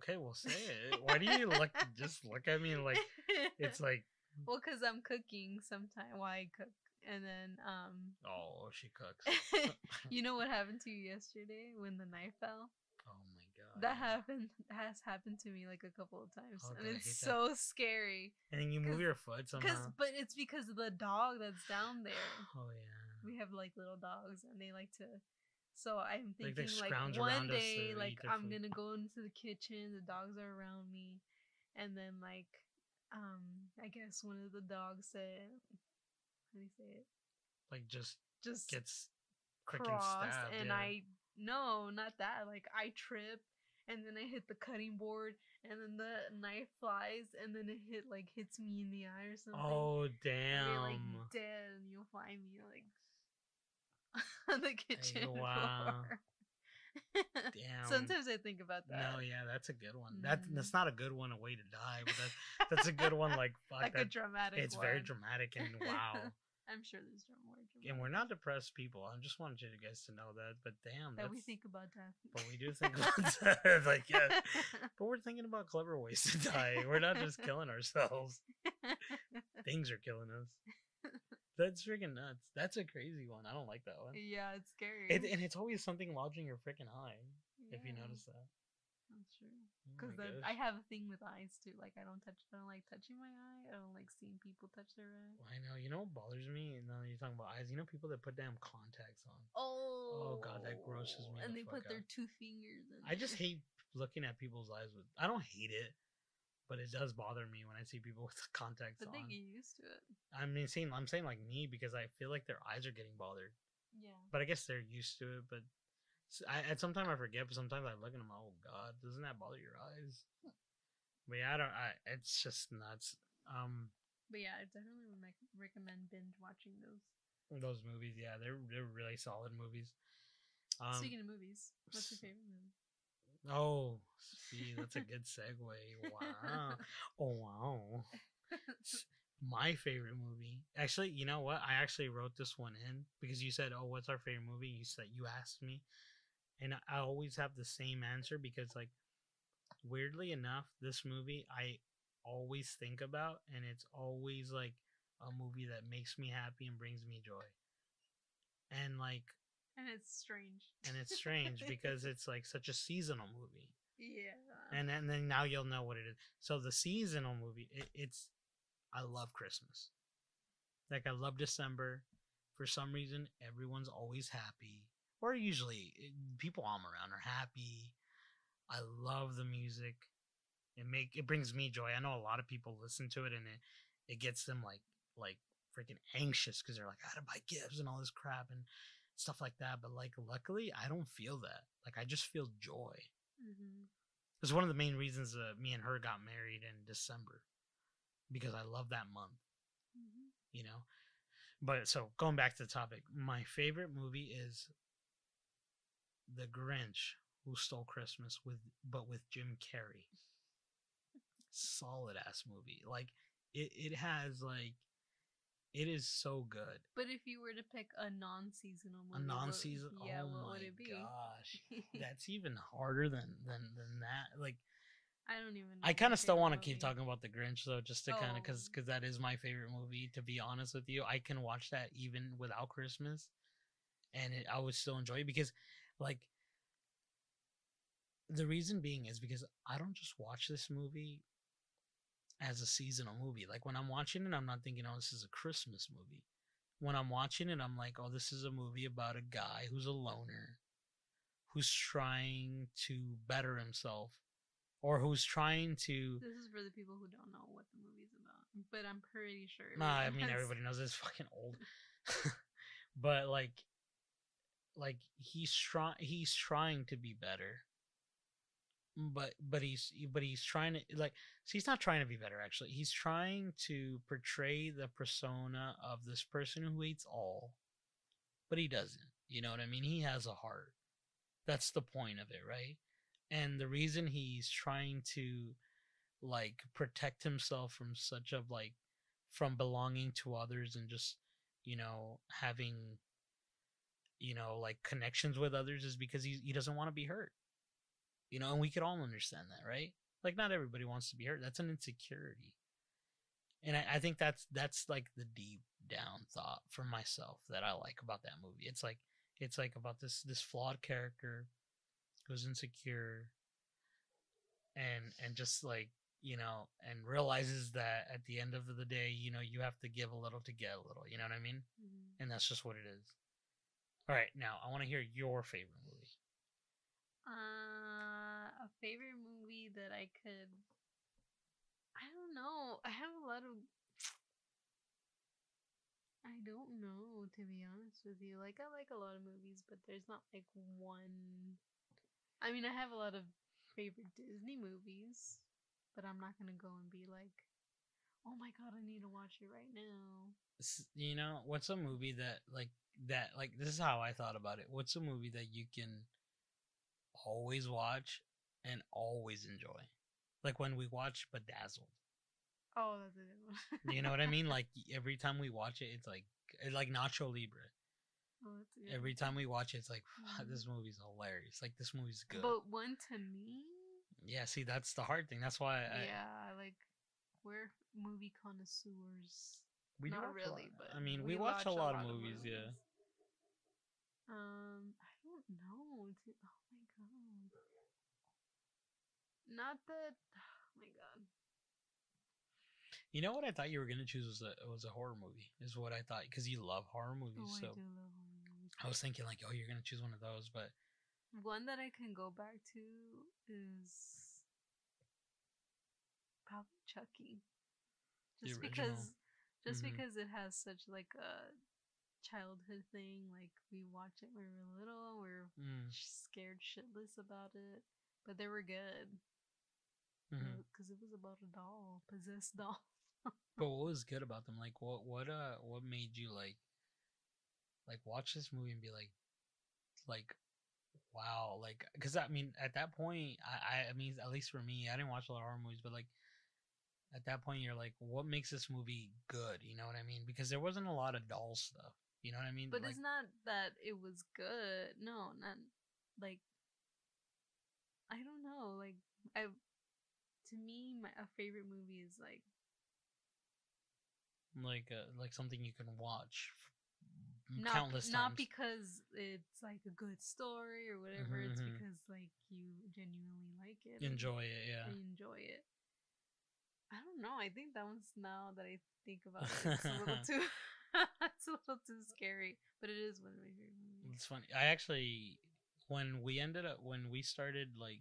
Speaker 1: Okay, well, say it. Why do you look? Just look at me like it's like.
Speaker 2: well, cause I'm cooking sometime while I cook, and then um,
Speaker 1: Oh, she cooks.
Speaker 2: you know what happened to you yesterday when the knife fell?
Speaker 1: Oh my god.
Speaker 2: That happened has happened to me like a couple of times,
Speaker 1: Oh,
Speaker 2: and
Speaker 1: God,
Speaker 2: it's
Speaker 1: hate that.
Speaker 2: so scary.
Speaker 1: And then you move your foot somehow.
Speaker 2: Cause, but it's because of the dog that's down there.
Speaker 1: Oh yeah.
Speaker 2: we have like little dogs and they like to so i'm thinking like,
Speaker 1: scrounge
Speaker 2: one day like i'm gonna go into the kitchen the dogs are around me and then like um i guess one of the dogs said How do you say it?
Speaker 1: Like just
Speaker 2: Just
Speaker 1: gets
Speaker 2: crossed,
Speaker 1: stabbed.
Speaker 2: and
Speaker 1: yeah.
Speaker 2: I no, not that. Like I trip, and then I hit the cutting board, and then the knife flies, and then it hit like hits me in the eye or something.
Speaker 1: Oh
Speaker 2: and
Speaker 1: damn!
Speaker 2: You're like dead, and you'll find me like on the kitchen
Speaker 1: wow.
Speaker 2: floor.
Speaker 1: Damn.
Speaker 2: Sometimes I think about that.
Speaker 1: No, yeah, that's a good one. That
Speaker 2: Mhm.
Speaker 1: that's not a good one, a way to die, but that's that's a good one. Like fuck
Speaker 2: like a dramatic.
Speaker 1: It's very dramatic and wow.
Speaker 2: I'm sure there's more dramatic.
Speaker 1: and we're not depressed people. I just wanted you guys to know that. But damn,
Speaker 2: that we think about death.
Speaker 1: But we do think about that. like yeah. But we're thinking about clever ways to die. We're not just killing ourselves. Things are killing us. That's freaking nuts. That's a crazy one. I don't like that one.
Speaker 2: yeah, it's scary.
Speaker 1: It, and it's always something lodging your freaking eye. If you notice that.
Speaker 2: that's true.
Speaker 1: Oh
Speaker 2: Because
Speaker 1: my
Speaker 2: I have a thing with eyes too. Like I don't touch. I don't like touching my eye. I don't like seeing people touch their eye.
Speaker 1: I know. You know what bothers me? Now that you're talking about eyes, you know people that put damn contacts on.
Speaker 2: Oh.
Speaker 1: Oh god, that grosses oh, me
Speaker 2: And
Speaker 1: the
Speaker 2: they put
Speaker 1: fuck
Speaker 2: their
Speaker 1: out.
Speaker 2: two fingers. in
Speaker 1: I just hate looking at people's eyes with. I don't hate it, but it does bother me when I see people with contacts
Speaker 2: But they
Speaker 1: on.
Speaker 2: get used to it.
Speaker 1: I mean, saying I'm saying like me because I feel like their eyes are getting bothered,
Speaker 2: Yeah.
Speaker 1: but I guess they're used to it. But I, at sometimes I forget, but sometimes I look and I'm like, oh god, doesn't that bother your eyes? But yeah, I don't. I it's just nuts. Um,
Speaker 2: But yeah, I definitely would rec- recommend binge watching those.
Speaker 1: those movies, yeah, they're they're really solid movies. Um,
Speaker 2: Speaking of movies, what's your favorite movie?
Speaker 1: Oh, see, that's a good segue. Wow. Oh, wow. My favorite movie. Actually, you know what? I actually wrote this one in because you said, "Oh, what's our favorite movie?" You said you asked me, and I always have the same answer because, like, weirdly enough, this movie I always think about, and it's always like a movie that makes me happy and brings me joy. And like,
Speaker 2: And it's strange.
Speaker 1: and it's strange because it's like such a seasonal movie
Speaker 2: yeah.
Speaker 1: and then, then now you'll know what it is. So the seasonal movie, it, it's I love Christmas. Like I love December. For some reason, everyone's always happy, or usually eh, people I'm around are happy. I love the music. It make it brings me joy. I know a lot of people listen to it and it it gets them like like freaking anxious because they're like I gotta buy gifts and all this crap and stuff like that. But like luckily, I don't feel that. Like I just feel joy.
Speaker 2: Mm-hmm.
Speaker 1: It's one of the main reasons uh, me and her got married in December because I love that month,
Speaker 2: Mm-hmm.
Speaker 1: you know. But so going back to the topic, my favorite movie is The Grinch Who Stole Christmas with but with Jim Carrey. Solid ass movie. Like it it has like it is so good.
Speaker 2: But if you were to pick a non-seasonal
Speaker 1: A
Speaker 2: movie, what-
Speaker 1: non-season.
Speaker 2: yeah,
Speaker 1: oh
Speaker 2: what
Speaker 1: my
Speaker 2: would it be?
Speaker 1: gosh. That's even harder than than than that. Like
Speaker 2: I don't even. Know
Speaker 1: I kind of still want to keep talking about the Grinch though, just to kind of because
Speaker 2: Oh.
Speaker 1: because that is my favorite movie. To be honest with you, I can watch that even without Christmas, and it, I would still enjoy it because, like, the reason being is because I don't just watch this movie as a seasonal movie. Like when I'm watching it, I'm not thinking, "Oh, this is a Christmas movie." When I'm watching it, I'm like, "Oh, this is a movie about a guy who's a loner, who's trying to better himself." Or who's trying to
Speaker 2: This is for the people who don't know what the movie's about, but I'm pretty sure.
Speaker 1: Nah, I mean everybody knows it's fucking old. but like like he's trying he's trying to be better. But but he's but he's trying to like so he's not trying to be better actually. He's trying to portray the persona of this person who hates all. But he doesn't. You know what I mean? He has a heart. That's the point of it, right? And the reason he's trying to like protect himself from such of like from belonging to others and just you know having you know like connections with others is because he he doesn't want to be hurt. You know and we could all understand that right? Like not everybody wants to be hurt. That's an insecurity. And I, I think that's that's like the deep down thought for myself that i like about that movie. It's like it's like about this this flawed character who's insecure and and just like you know and realizes that at the end of the day you know you have to give a little to get a little you know what i mean?
Speaker 2: Mhm.
Speaker 1: and that's just what it is all right now i want to hear your favorite movie
Speaker 2: Uh, a favorite movie that I could. I don't know. I have a lot of. I don't know to be honest with you. Like I like a lot of movies, but there's not like one. I mean, I have a lot of favorite Disney movies, but I'm not gonna go and be like, "Oh my god, I need to watch it right now."
Speaker 1: You know, what's a movie that like that like this is how I thought about it. What's a movie that you can always watch and always enjoy? Like when we watch Bedazzled.
Speaker 2: Oh, that's a good one.
Speaker 1: You know what I mean? Like every time we watch it, it's like it's like Nacho Libre.
Speaker 2: oh, that's
Speaker 1: Every time we watch it, it's like
Speaker 2: Mhm.
Speaker 1: this movie's hilarious. Like this movie's good.
Speaker 2: But one to me,
Speaker 1: yeah, see, that's the hard thing. That's why I,
Speaker 2: yeah, like we're movie connoisseurs.
Speaker 1: we
Speaker 2: not really, but
Speaker 1: I mean, we, watch, a lot, of movies. Yeah.
Speaker 2: Um, I don't know. to- Oh my god. Not that. Oh my god.
Speaker 1: You know what I thought you were gonna choose was a was a horror movie. Is what I thought because you love horror movies.
Speaker 2: Oh,
Speaker 1: so
Speaker 2: I do love horror movies.
Speaker 1: I was thinking like, oh, you're gonna choose one of those, but
Speaker 2: One that I can go back to is probably Chucky. Just because just
Speaker 1: Mhm.
Speaker 2: because it has such like a childhood thing. Like we watched it when we were little, we were
Speaker 1: mm,
Speaker 2: scared shitless about it. But they were good. Because it was about a doll, possessed doll.
Speaker 1: but what was good about them? Like, what what uh what made you like like watch this movie and be like like wow like because I mean at that point I I- I mean at least for me I didn't watch a lot of horror movies but like at that point you're like what makes this movie good you know what I mean because there wasn't a lot of doll stuff you know what I mean
Speaker 2: But
Speaker 1: like,
Speaker 2: it's not that it was good. No, not like I don't know. Like I, to me, my a favorite movie is like
Speaker 1: like uh, like something you can watch
Speaker 2: not
Speaker 1: countless
Speaker 2: not
Speaker 1: times.
Speaker 2: because it's like a good story or whatever. It's
Speaker 1: Mhm, mhm.
Speaker 2: because like you genuinely like it,
Speaker 1: enjoy it yeah
Speaker 2: enjoy it. I don't know. I think that one's now that I think about it, it's a little too. it's a little too scary, but it is one of my favorite movies.
Speaker 1: It's funny. I actually, when we ended up, when we started, like,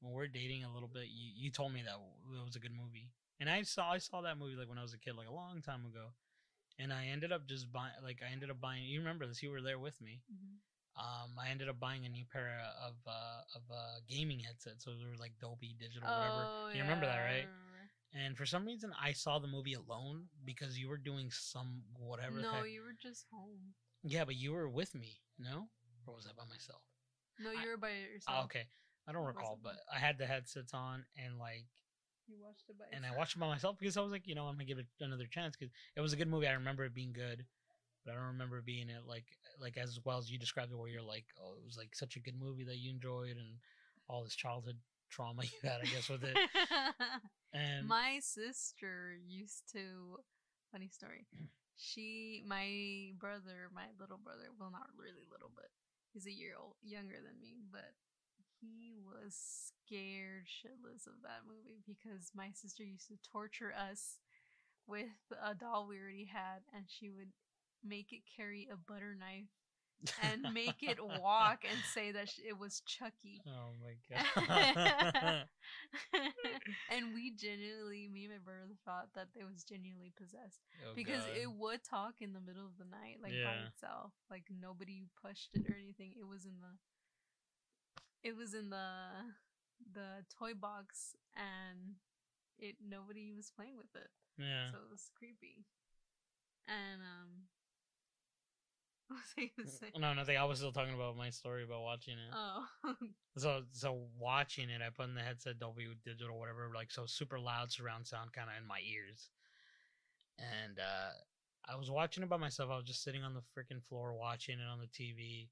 Speaker 1: when we're dating a little bit, you, you told me that it was a good movie, and I saw I saw that movie like when I was a kid, like a long time ago, and I ended up just buying, like, I ended up buying. You remember this? You were there with me.
Speaker 2: Mhm.
Speaker 1: Um, I ended up buying a new pair of uh of uh gaming headsets, so they were like Dolby Digital, whatever.
Speaker 2: Oh,
Speaker 1: You remember that,
Speaker 2: yeah,
Speaker 1: right?
Speaker 2: Remember.
Speaker 1: And for some reason, I saw the movie alone because you were doing some whatever.
Speaker 2: No,
Speaker 1: heck-
Speaker 2: you were just home.
Speaker 1: Yeah, but you were with me, no? Or was I by myself?
Speaker 2: No,
Speaker 1: I-
Speaker 2: you were by ah, yourself.
Speaker 1: Oh, okay. I don't recall, but. I had the headsets on and like,
Speaker 2: You watched it by
Speaker 1: and I watched it by myself because I was like, you know, I'm gonna give it another chance because it was a good movie. I remember it being good, but I don't remember being it like like as well as you described it, where you're like, oh, it was like such a good movie that you enjoyed and all this childhood trauma you had, I guess, with it. And
Speaker 2: my sister used to. Funny story. She, my brother, my little brother. Well, not really little, but he's a year old younger than me. But he was scared shitless of that movie because my sister used to torture us with a doll we already had, and she would make it carry a butter knife and make it walk and say that sh- it was Chucky.
Speaker 1: oh my god.
Speaker 2: and we genuinely, me and my brother thought that it was genuinely possessed
Speaker 1: Oh,
Speaker 2: because
Speaker 1: God.
Speaker 2: it would talk in the middle of the night, like by itself. Like nobody pushed it or anything. It was in the, it was in the, the toy box, and it nobody was playing with it,
Speaker 1: yeah.
Speaker 2: so it was creepy. And um, what was I gonna say?
Speaker 1: No, nothing. I was still talking about my story about watching it.
Speaker 2: Oh,
Speaker 1: So so watching it, I put in the headset Dolby Digital, whatever, like so super loud surround sound kind of in my ears. And uh I was watching it by myself. I was just sitting on the freaking floor watching it on the TV.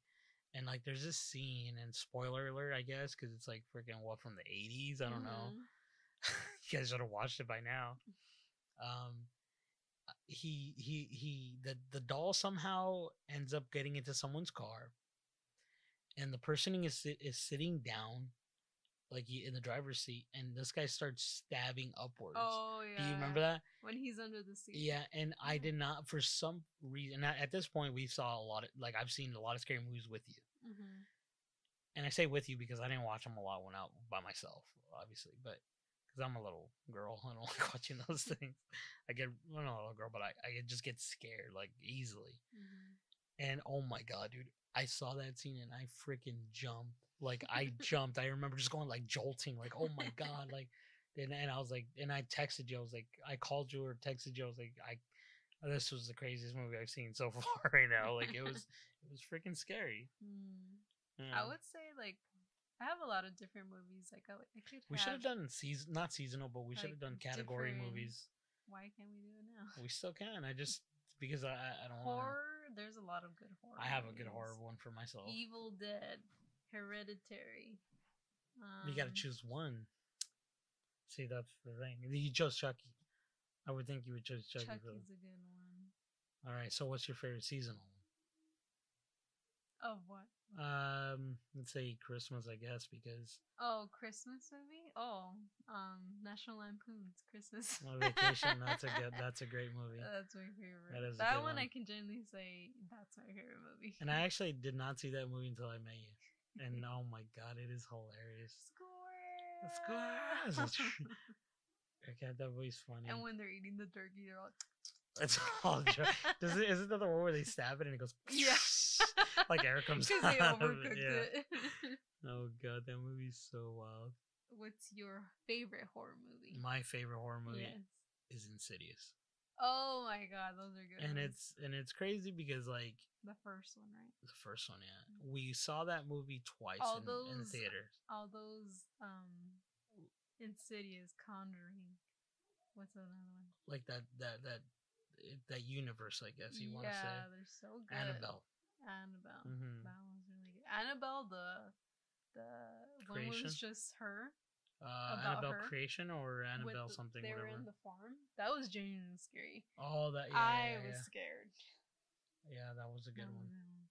Speaker 1: And like there's this scene, and spoiler alert, I guess, because it's like freaking what from the 80s. I don't know.
Speaker 2: mhm.
Speaker 1: you guys should have watched it by now. Um, he he he the the doll somehow ends up getting into someone's car, and the person is is sitting down, like he, in the driver's seat, and this guy starts stabbing upwards.
Speaker 2: Oh yeah.
Speaker 1: Do you remember that?
Speaker 2: when he's under the seat?
Speaker 1: Yeah, and I did not for some reason. At, at this point, we saw a lot of like I've seen a lot of scary movies with you,
Speaker 2: hmm
Speaker 1: and I say with you because I didn't watch them a lot when out by myself, obviously. But because I'm a little girl. I don't like watching those things. I get well, not a little girl, but I I just get scared like easily.
Speaker 2: Mhm.
Speaker 1: And oh my god, dude, I saw that scene and I freaking jumped. Like I jumped. I remember just going like jolting, like oh my god, like. And, and I was like, and I texted you. I was like, I called you or texted you. I was like, I, this was the craziest movie I've seen so far right now. Like it was, it was freaking scary. Yeah.
Speaker 2: I would say like I have a lot of different movies. Like I, I could.
Speaker 1: we should have done season, not seasonal, but we should have done category
Speaker 2: different
Speaker 1: movies.
Speaker 2: Why can't we do it now?
Speaker 1: We still can. I just because I, I- don't.
Speaker 2: Horror. There's a lot of good horror.
Speaker 1: I have a good horror one for myself.
Speaker 2: Evil Dead, Hereditary. Um,
Speaker 1: you got to choose one. See, that's the thing. You chose Chucky. I would think you would choose Chucky.
Speaker 2: Chucky's a good one.
Speaker 1: All right. So, what's your favorite seasonal?
Speaker 2: Of what?
Speaker 1: Um, let's say Christmas, I guess, because
Speaker 2: Oh, Christmas movie. Oh, um, National Lampoon's Christmas
Speaker 1: on vacation. That's a good. That's a great movie.
Speaker 2: That's my favorite.
Speaker 1: That is
Speaker 2: that one,
Speaker 1: one.
Speaker 2: I can generally say that's my favorite movie.
Speaker 1: And I actually did not see that movie until I met you. And oh my god, it is hilarious. That's true. Okay, that movie's funny.
Speaker 2: and when they're eating the turkey, they're all.
Speaker 1: It's all dry. Does it? Isn't that the one where they stab it and it goes?
Speaker 2: Yeah.
Speaker 1: Like air comes
Speaker 2: because they
Speaker 1: out of it,
Speaker 2: overcooked
Speaker 1: yeah.
Speaker 2: it.
Speaker 1: Oh god, that movie's so wild.
Speaker 2: What's your favorite horror movie?
Speaker 1: My favorite horror movie
Speaker 2: Yes.
Speaker 1: is Insidious,
Speaker 2: Oh my god, those are good.
Speaker 1: and
Speaker 2: ones.
Speaker 1: it's and it's crazy because like
Speaker 2: the first one, right?
Speaker 1: the first one, yeah, we saw that movie twice
Speaker 2: All
Speaker 1: in, in theaters.
Speaker 2: All those um, Insidious, Conjuring. What's another one?
Speaker 1: Like that that that that universe, I guess you want to say.
Speaker 2: yeah, they're so good.
Speaker 1: Annabelle.
Speaker 2: Annabelle.
Speaker 1: hmm
Speaker 2: That was really good. Annabelle, the the one
Speaker 1: Creation?
Speaker 2: was just her.
Speaker 1: Uh, Annabelle
Speaker 2: her?
Speaker 1: Creation or Annabelle
Speaker 2: the-
Speaker 1: something,
Speaker 2: They
Speaker 1: whatever.
Speaker 2: were in the farm. That was genuinely scary.
Speaker 1: oh, that yeah,
Speaker 2: I
Speaker 1: yeah,
Speaker 2: was
Speaker 1: yeah.
Speaker 2: scared.
Speaker 1: yeah, that was a good
Speaker 2: That
Speaker 1: one.
Speaker 2: was a good one.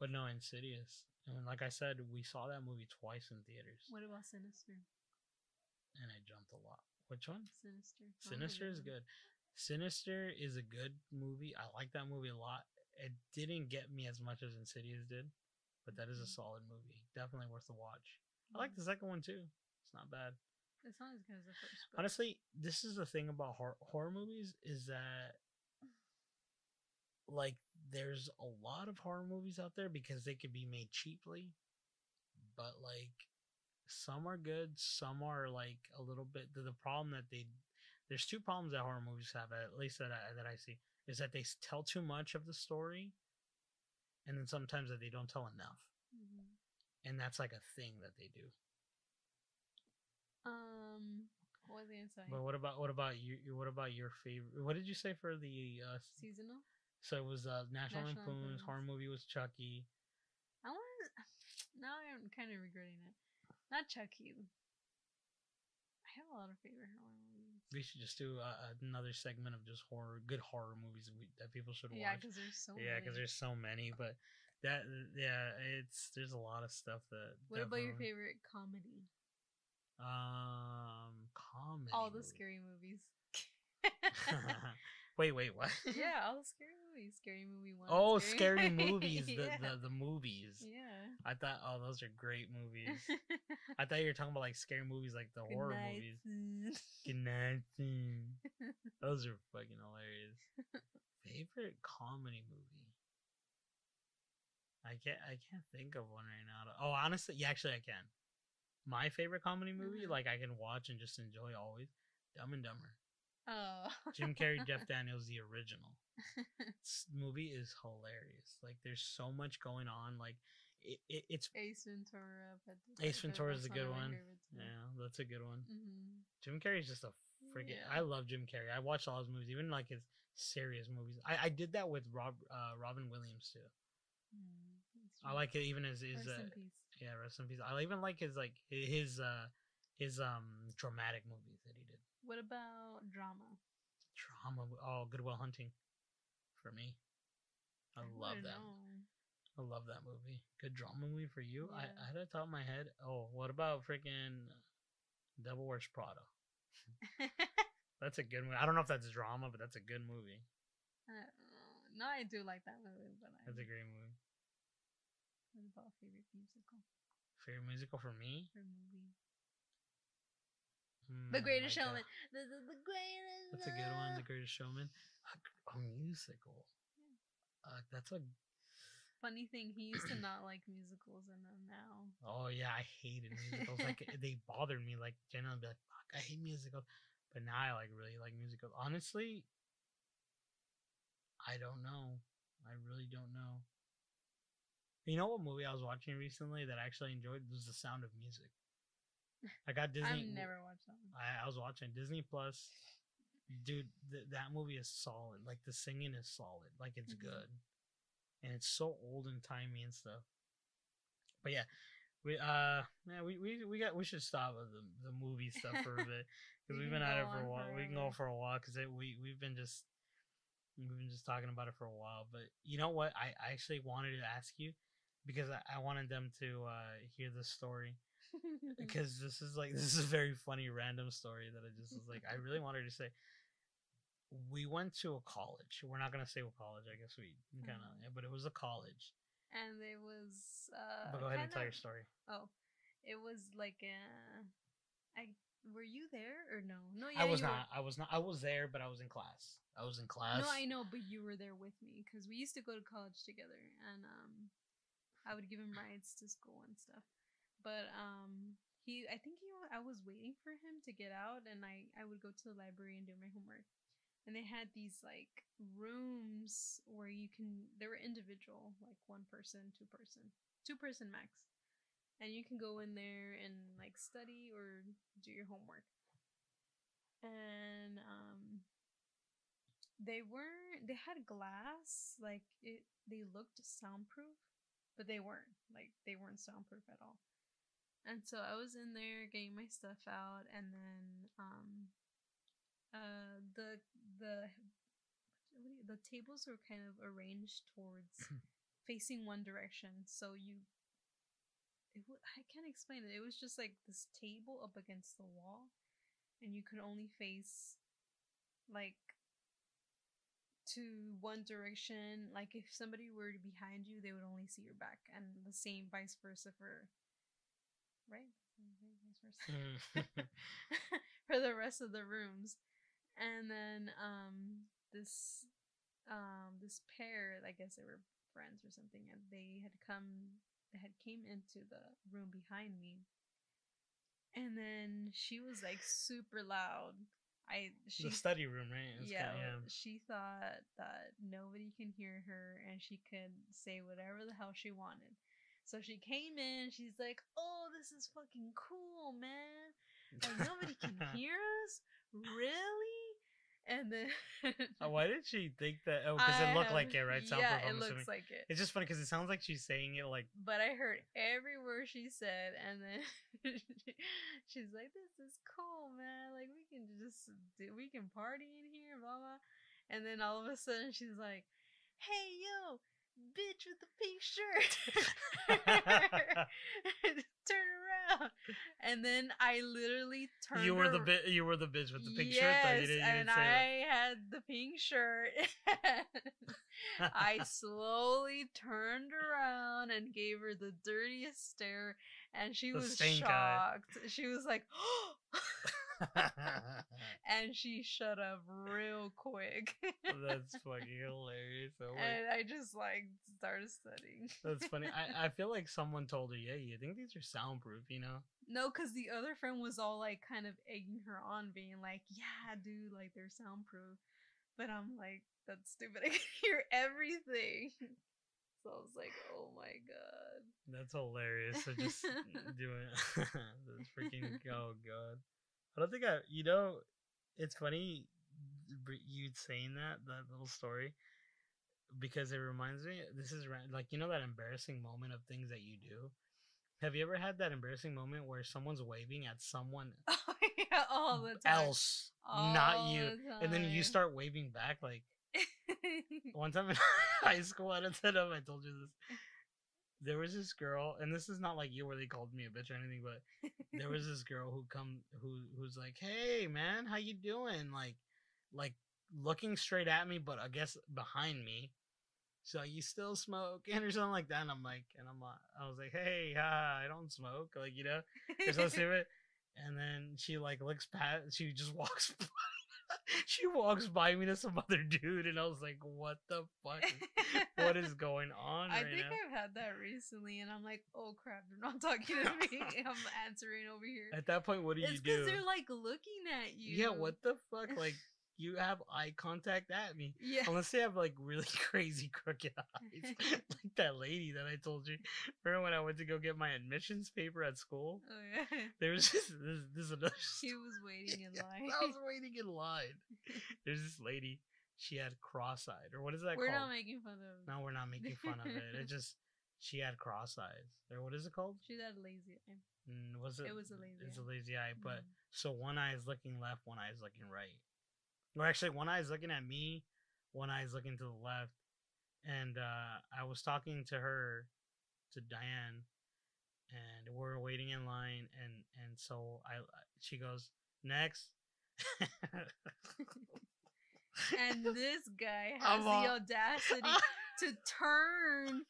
Speaker 1: But no, Insidious. And like I said, we saw that movie twice in theaters,
Speaker 2: What about Sinister?
Speaker 1: and I jumped a lot. Which one?
Speaker 2: Sinister. That was a
Speaker 1: Sinister is good. Sinister is a good movie. I like that movie a lot. It didn't get me as much as Insidious did, but that is a
Speaker 2: Mhm.
Speaker 1: solid movie. Definitely worth the watch. I like the second one too. It's not bad.
Speaker 2: It's not as good as the first. But
Speaker 1: Honestly, this is the thing about horror, horror movies is that like there's a lot of horror movies out there because they could be made cheaply, but like some are good, some are like a little bit. The, the problem that they there's two problems that horror movies have at least that I, that I see is that they tell too much of the story, and then sometimes that they don't tell enough,
Speaker 2: Mhm.
Speaker 1: and that's like a thing that they do.
Speaker 2: Um, what was I gonna say?
Speaker 1: But what about what about you? What about your favorite? What did you say for the uh,
Speaker 2: Seasonal.
Speaker 1: So it was uh, National,
Speaker 2: National
Speaker 1: Lampoon's horror movie was Chucky.
Speaker 2: I want. Now I'm kind of regretting it. Not Chucky. I have a lot of favorite horror movies.
Speaker 1: We should just do uh, another segment of just horror, good horror movies we, that people should watch.
Speaker 2: Yeah, because there's so
Speaker 1: yeah, because there's so many. But that, yeah, it's there's a lot of stuff that.
Speaker 2: What about your favorite comedy?
Speaker 1: Um, comedy.
Speaker 2: All the
Speaker 1: movie.
Speaker 2: scary movies.
Speaker 1: wait, wait, what?
Speaker 2: yeah, all the scary movies. Scary movie one.
Speaker 1: Oh, scary movies. The,
Speaker 2: yeah.
Speaker 1: the the movies.
Speaker 2: yeah.
Speaker 1: I thought, oh, those are great movies. I thought you were talking about like scary movies, like the
Speaker 2: Good
Speaker 1: horror
Speaker 2: night,
Speaker 1: movies. Good night, Those are fucking hilarious. Favorite comedy movie? I can't. I can't think of one right now. Oh, honestly, yeah, actually, I can. My favorite comedy movie,
Speaker 2: Mhm.
Speaker 1: like I can watch and just enjoy always, Dumb and Dumber.
Speaker 2: Oh.
Speaker 1: Jim Carrey, Jeff Daniels, the original. This movie is hilarious. Like, there's so much going on. Like, it, it it's
Speaker 2: Ace Ventura.
Speaker 1: Ace Ventura is a good one.
Speaker 2: Yeah.
Speaker 1: that's a good one.
Speaker 2: hmm
Speaker 1: Jim Carrey's just a freaking.
Speaker 2: Yeah.
Speaker 1: I love Jim Carrey. I watch all his movies, even like his serious movies. I, I did that with Rob uh, Robin Williams too. I like it even as his
Speaker 2: Mm,
Speaker 1: uh, yeah rest in peace. I even like his like his uh his um dramatic movies that he did.
Speaker 2: What about drama?
Speaker 1: Drama. Oh, Goodwill Hunting, for me. I, love that.
Speaker 2: know.
Speaker 1: I love that movie. Good drama movie for you. I,
Speaker 2: Yeah.
Speaker 1: I had it top of my head. Oh, what about freaking uh, Devil Wears Prada? That's a good movie. I don't know if that's drama, but that's a good movie.
Speaker 2: I don't. No, I do like that movie, but I
Speaker 1: That's a great movie.
Speaker 2: What about favorite musical
Speaker 1: Favorite musical for me?
Speaker 2: or movie? The
Speaker 1: Mm,
Speaker 2: Greatest
Speaker 1: like,
Speaker 2: Showman. This is the greatest.
Speaker 1: That's a good one. The. Greatest Showman. A, a musical. Uh, that's a.
Speaker 2: Funny thing, he used to not like musicals, and then now.
Speaker 1: Oh yeah, I hated musicals. like they bothered me. Like generally, I'd be like, "Fuck, I hate musicals." But now I like really like musicals. Honestly, I don't know. I really don't know. You know what movie I was watching recently that I actually enjoyed It was The Sound of Music. I got Disney.
Speaker 2: I've never watched that one.
Speaker 1: I, I was watching Disney Plus. Dude, th- that movie is solid. Like the singing is solid. Like it's
Speaker 2: Mhm.
Speaker 1: good, and it's so old and timey and stuff. But yeah, we uh man, we we, we got we should stop with the the movie stuff for a bit because
Speaker 2: We
Speaker 1: we've been at it for a while. We can go
Speaker 2: forever.
Speaker 1: for a while because we we've been just we've been just talking about it for a while. But you know what? I, I actually wanted to ask you because I, I wanted them to uh hear the story because this is like this is a very funny random story that I just was like I really wanted to say. We went to a college. We're not gonna say what college. I guess we kind of,
Speaker 2: Uh-huh.
Speaker 1: but it was a college.
Speaker 2: and it was. Uh,
Speaker 1: But go ahead and tell your story.
Speaker 2: Oh, it was like a. I were you there or no? No, yeah, I
Speaker 1: was
Speaker 2: you were.
Speaker 1: not. I was not. I was there, but I was in class. I was in class.
Speaker 2: No, I know, but you were there with me because we used to go to college together, and um, I would give him rides to school and stuff. But um, he, I think he, I was waiting for him to get out, and I, I would go to the library and do my homework. And they had these like rooms where you can, they were individual, like one person, two person, two person max, and you can go in there and like study or do your homework. And um, they weren't they had glass like it they looked soundproof but they weren't like they weren't soundproof at all and so i was in there getting my stuff out and then um uh the the what you- the tables were kind of arranged towards facing one direction so you it w- i can't explain it it was just like this table up against the wall and you could only face like to one direction. Like if somebody were behind you, they would only see your back, and the same vice versa for right, Right, vice versa
Speaker 1: Mm.
Speaker 2: for the rest of the rooms. And then um this um this pair, I guess they were friends or something, and they had come they had came into the room behind me. And then she was like super loud. I she
Speaker 1: the study room, right?
Speaker 2: Yeah,
Speaker 1: kinda-
Speaker 2: she thought that nobody can hear her and she could say whatever the hell she wanted. So she came in, she's like, "Oh, this is fucking cool, man. Like nobody can hear us? Really?" And then
Speaker 1: Uh, Why did she think that? Oh, because it looked
Speaker 2: have-
Speaker 1: like it, right?
Speaker 2: Yeah, it looks
Speaker 1: assuming.
Speaker 2: like it.
Speaker 1: It's just funny because it sounds like she's saying it like
Speaker 2: But I heard every word she said, and then she's like, "This is cool, man. Like we can just do, we can party in here, blah blah." And then all of a sudden, she's like, "Hey, yo, bitch with the pink shirt, turn around." And then I literally turned.
Speaker 1: you were the bit. You were the bitch with the pink
Speaker 2: yes,
Speaker 1: shirt. Though you didn't, you
Speaker 2: and
Speaker 1: didn't
Speaker 2: I had the pink shirt. I slowly turned around and gave her the dirtiest stare, and she
Speaker 1: The
Speaker 2: was shocked. She was like, and she shut up real quick.
Speaker 1: Oh, that's fucking hilarious. Oh
Speaker 2: and I just like started studying.
Speaker 1: That's funny. I, I feel like someone told her, yeah, you think these are soundproof, you know?
Speaker 2: No, because the other friend was all like kind of egging her on, being like, yeah, dude, like they're soundproof. But I'm like, that's stupid. I can hear everything. So I was like, oh my god.
Speaker 1: That's hilarious. So just doing this freaking oh god. I don't think I you know it's funny you saying that that little story because it reminds me this is like you know that embarrassing moment of things that you do. Have you ever had that embarrassing moment where someone's waving at someone
Speaker 2: Oh yeah, all the time.
Speaker 1: else, not you,
Speaker 2: the
Speaker 1: and then you start waving back like one time in high school, I didn't set up. I told you this. There was this girl, and this is not like you where they called me a bitch or anything, but there was this girl who come who who's like, "Hey, man, how you doing?" Like, like looking straight at me, but I guess behind me. So you still smoking or something like that? And I'm like, and I'm like, I was like, "Hey, ha, I don't smoke," like you know, or something stupid. and then she like looks past. She just walks. She walks by me to some other dude, and I was like, "What the fuck? What is going on
Speaker 2: I
Speaker 1: right
Speaker 2: think
Speaker 1: now?"
Speaker 2: I've had that recently, and I'm like, oh crap, they're not talking to me. I'm answering over here.
Speaker 1: At that point, what do
Speaker 2: it's
Speaker 1: you do?
Speaker 2: because they're like looking at you.
Speaker 1: Yeah, what the fuck? Like you have eye contact at me.
Speaker 2: Yeah.
Speaker 1: Unless they have like really crazy crooked eyes, like that lady that I told you. Remember when I went to go get my admissions paper at school?
Speaker 2: Oh yeah.
Speaker 1: There was just this, this is another.
Speaker 2: He
Speaker 1: story.
Speaker 2: was waiting in line.
Speaker 1: I was waiting in line. There's this lady. She had cross-eyed, or what is that called?
Speaker 2: We're not making fun of.
Speaker 1: no, we're not making fun of it. It just she had cross eyes, or what is it called?
Speaker 2: She had lazy eye.
Speaker 1: Mm, was it?
Speaker 2: It was a lazy
Speaker 1: It's
Speaker 2: eye.
Speaker 1: a lazy eye, but
Speaker 2: Mm.
Speaker 1: so one eye is looking left, one eye is looking right. Or actually, one eye is looking at me, one eye is looking to the left. And uh, I was talking to her, to Diane, and we're waiting in line, and and so I she goes next.
Speaker 2: and this guy
Speaker 1: I'm
Speaker 2: has
Speaker 1: all-
Speaker 2: the audacity to turn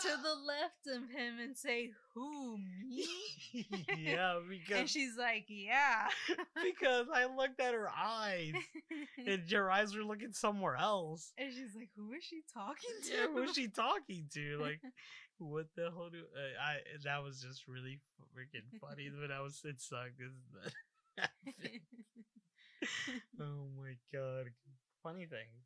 Speaker 2: to the left of him and say, "Who me?"
Speaker 1: yeah, because.
Speaker 2: and she's like, "Yeah."
Speaker 1: because I looked at her eyes, and your eyes were looking somewhere else.
Speaker 2: And she's like, "Who is she talking to?"
Speaker 1: Yeah, who's she talking to? Like, what the hell do uh, I? That was just really freaking funny. But I was it sucked. Is oh my god, funny things,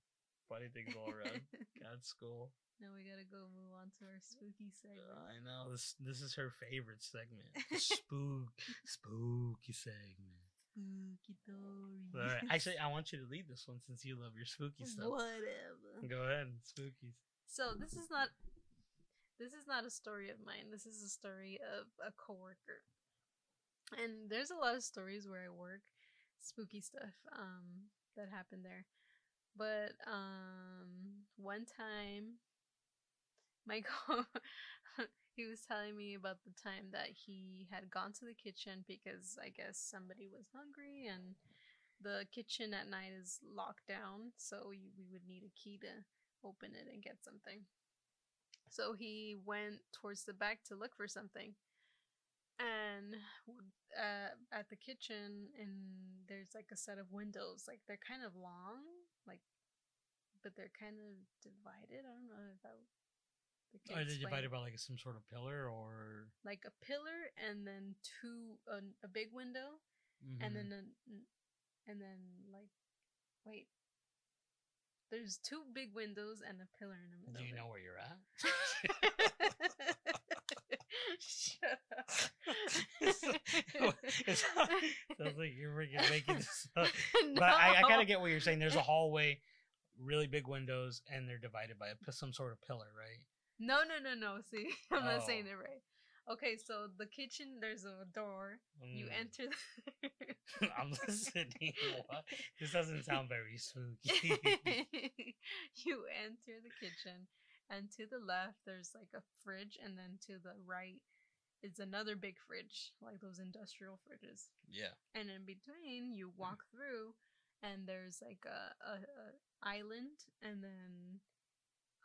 Speaker 1: funny things all around. God, school.
Speaker 2: now we gotta go move on to our spooky segment.
Speaker 1: I know this. This is her favorite segment. Spook, spooky segment.
Speaker 2: Spooky stories.
Speaker 1: All right, actually, I want you to lead this one since you love your spooky stuff.
Speaker 2: Whatever.
Speaker 1: Go ahead, spookies.
Speaker 2: So this is not this is not a story of mine. This is a story of a coworker. And there's a lot of stories where I work, spooky stuff um that happened there. But um one time Michael, he was telling me about the time that he had gone to the kitchen because I guess somebody was hungry and the kitchen at night is locked down, so you, we would need a key to open it and get something. So he went towards the back to look for something. And uh, at the kitchen, and there's like a set of windows. Like they're kind of long, like, but they're kind of divided. I don't know if that.
Speaker 1: Are they divided by like some sort of pillar or?
Speaker 2: like a pillar and then two a, a big window and
Speaker 1: Mhm.
Speaker 2: then n- and then like wait there's two big windows and a pillar in the middle
Speaker 1: Do you know where you're at?
Speaker 2: Shut up.
Speaker 1: It's- Sounds like you're freaking making this up. But I, I kind of get what you're saying. There's a hallway, really big windows, and they're divided by a, some sort of pillar, right?
Speaker 2: No, no, no, no. See, I'm not saying
Speaker 1: Oh.
Speaker 2: it right. Okay, so the kitchen, there's a door. You
Speaker 1: Mm.
Speaker 2: enter. The
Speaker 1: I'm listening. What? This doesn't sound very spooky.
Speaker 2: you enter the kitchen, and to the left there's like a fridge, and then to the right is another big fridge, like those industrial fridges.
Speaker 1: yeah.
Speaker 2: And in between, you walk through, and there's like a, a, a island, and then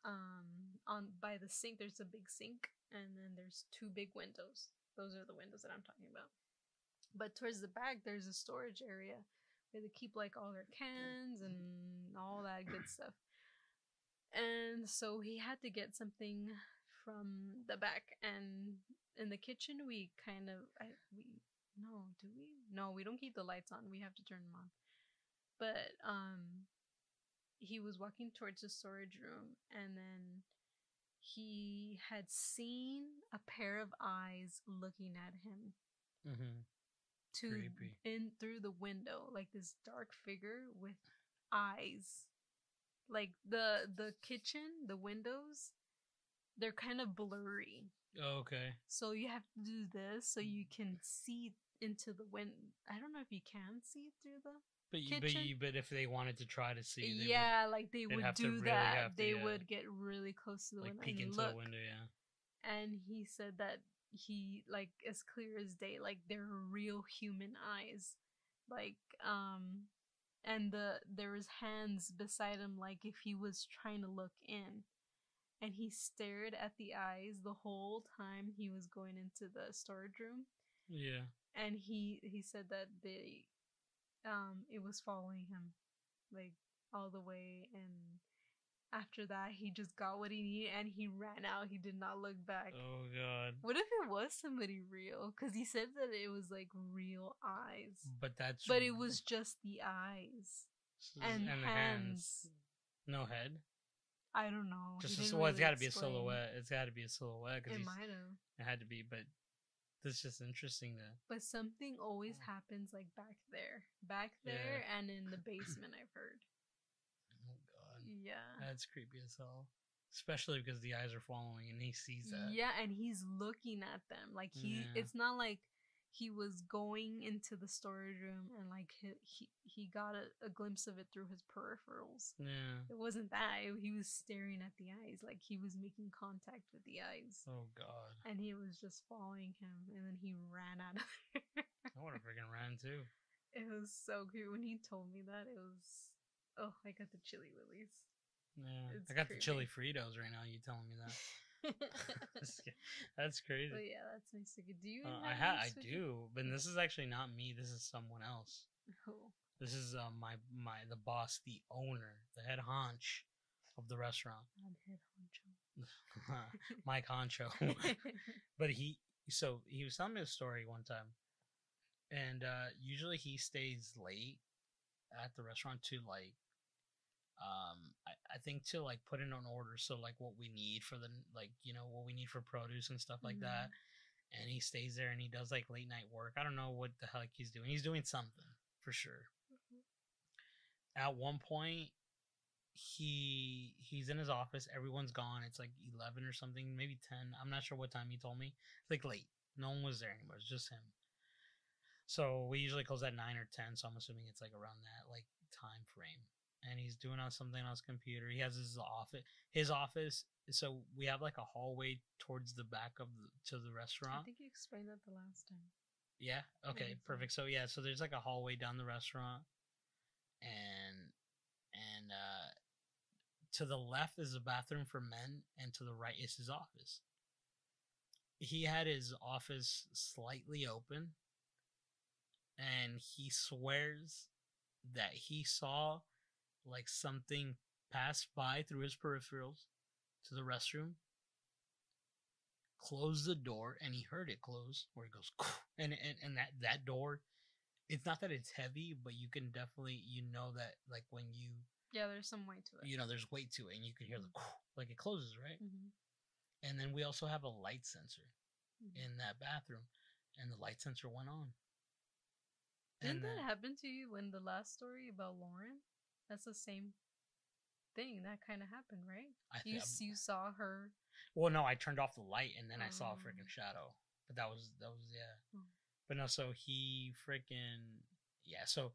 Speaker 2: um on by the sink there's a big sink, and then there's two big windows. Those are the windows that I'm talking about. But towards the back, there's a storage area where they keep like all their cans and all that good stuff. And so he had to get something from the back, and in the kitchen we kind of I, we no do we no we don't keep the lights on we have to turn them on. But um, he was walking towards the storage room, and then he had seen a pair of eyes looking at him
Speaker 1: Mm-hmm.
Speaker 2: to
Speaker 1: Creepy.
Speaker 2: in through the window like this dark figure with eyes like the the kitchen the windows they're kind of blurry
Speaker 1: Oh, okay.
Speaker 2: so you have to do this so you can see into the wind i don't know if you can see through the
Speaker 1: But you, but you, but if they wanted to try to see, they would,
Speaker 2: yeah like they would do that
Speaker 1: to,
Speaker 2: they
Speaker 1: yeah,
Speaker 2: would get really close to the
Speaker 1: like
Speaker 2: window
Speaker 1: peek
Speaker 2: and
Speaker 1: into
Speaker 2: look
Speaker 1: the window. Yeah.
Speaker 2: and he said that he like as clear as day like they're real human eyes like um and the there was hands beside him like if he was trying to look in and he stared at the eyes the whole time he was going into the storage room
Speaker 1: Yeah.
Speaker 2: and he he said that they um it was following him like all the way and after that he just got what he needed and he ran out he did not look back
Speaker 1: Oh god.
Speaker 2: what if it was somebody real because he said that it was like real eyes
Speaker 1: But that's
Speaker 2: but it was just the eyes and,
Speaker 1: the
Speaker 2: hands.
Speaker 1: No head.
Speaker 2: i don't know
Speaker 1: Just a, well, it's
Speaker 2: really
Speaker 1: got to be a silhouette. It's got to be a silhouette because
Speaker 2: it might have
Speaker 1: it had to be. But that's just interesting That.
Speaker 2: but something always
Speaker 1: Oh.
Speaker 2: happens like back there back
Speaker 1: Yeah.
Speaker 2: there and in the basement i've heard yeah
Speaker 1: that's creepy as hell. Especially because the eyes are following and he sees that.
Speaker 2: Yeah, and he's looking at them. Like he
Speaker 1: Yeah.
Speaker 2: it's not like he was going into the storage room and like he he, he got a, a glimpse of it through his peripherals.
Speaker 1: Yeah.
Speaker 2: It wasn't that. it- he was staring at the eyes like he was making contact with the eyes.
Speaker 1: Oh god.
Speaker 2: And he was just following him and then he ran out of there.
Speaker 1: I would have freaking ran too.
Speaker 2: It was so cute when he told me that. It was oh, I got the chili willies.
Speaker 1: Yeah.
Speaker 2: It's
Speaker 1: I got the chili. Fritos right now. You telling me that? that's crazy.
Speaker 2: yeah, that's my sticker. Do you?
Speaker 1: Uh, I
Speaker 2: have
Speaker 1: ha- I do, but this is actually not me. This is someone else.
Speaker 2: Oh.
Speaker 1: This is uh, my my the boss, the owner, the head honch of the restaurant,
Speaker 2: Not head honcho.
Speaker 1: Mike Honcho. but he so he was telling me a story one time, and uh, usually he stays late at the restaurant to like, um, I, I think to like put in an order, so like what we need for the like you know what we need for produce and stuff like that. And he stays there and he does like late night work. I don't know what the heck he's doing. He's doing something for sure at one point he he's in his office everyone's gone it's like 11 or something maybe 10 i'm not sure what time he told me it's like late no one was there anymore it's just him so we usually close at 9 or 10 so i'm assuming it's like around that like time frame and he's doing on something on his computer he has his office his office so we have like a hallway towards the back of the to the restaurant.
Speaker 2: I think you explained that the last time.
Speaker 1: yeah. Okay. Perfect. So yeah. So there's like a hallway down the restaurant, and and uh, to the left is a bathroom for men, and to the right is his office. He had his office slightly open, and he swears that he saw like something passed by through his peripherals to the restroom closed the door and he heard it close where he goes and and, and that that door it's not that it's heavy but you can definitely you know that like when you
Speaker 2: Yeah, there's some weight to it.
Speaker 1: you know there's weight to it and you can hear the like it closes right
Speaker 2: Mhm.
Speaker 1: and then we also have a light sensor
Speaker 2: Mhm.
Speaker 1: in that bathroom and the light sensor went on
Speaker 2: Didn't
Speaker 1: and
Speaker 2: that
Speaker 1: then-
Speaker 2: happen to you when the last story about Lauren? That's the same thing. That kind of happened, right?
Speaker 1: I
Speaker 2: You
Speaker 1: thi-
Speaker 2: you saw her.
Speaker 1: well no i turned off the light and then i saw a
Speaker 2: Oh.
Speaker 1: freaking shadow but that was that was yeah
Speaker 2: Oh.
Speaker 1: but no so he freaking yeah so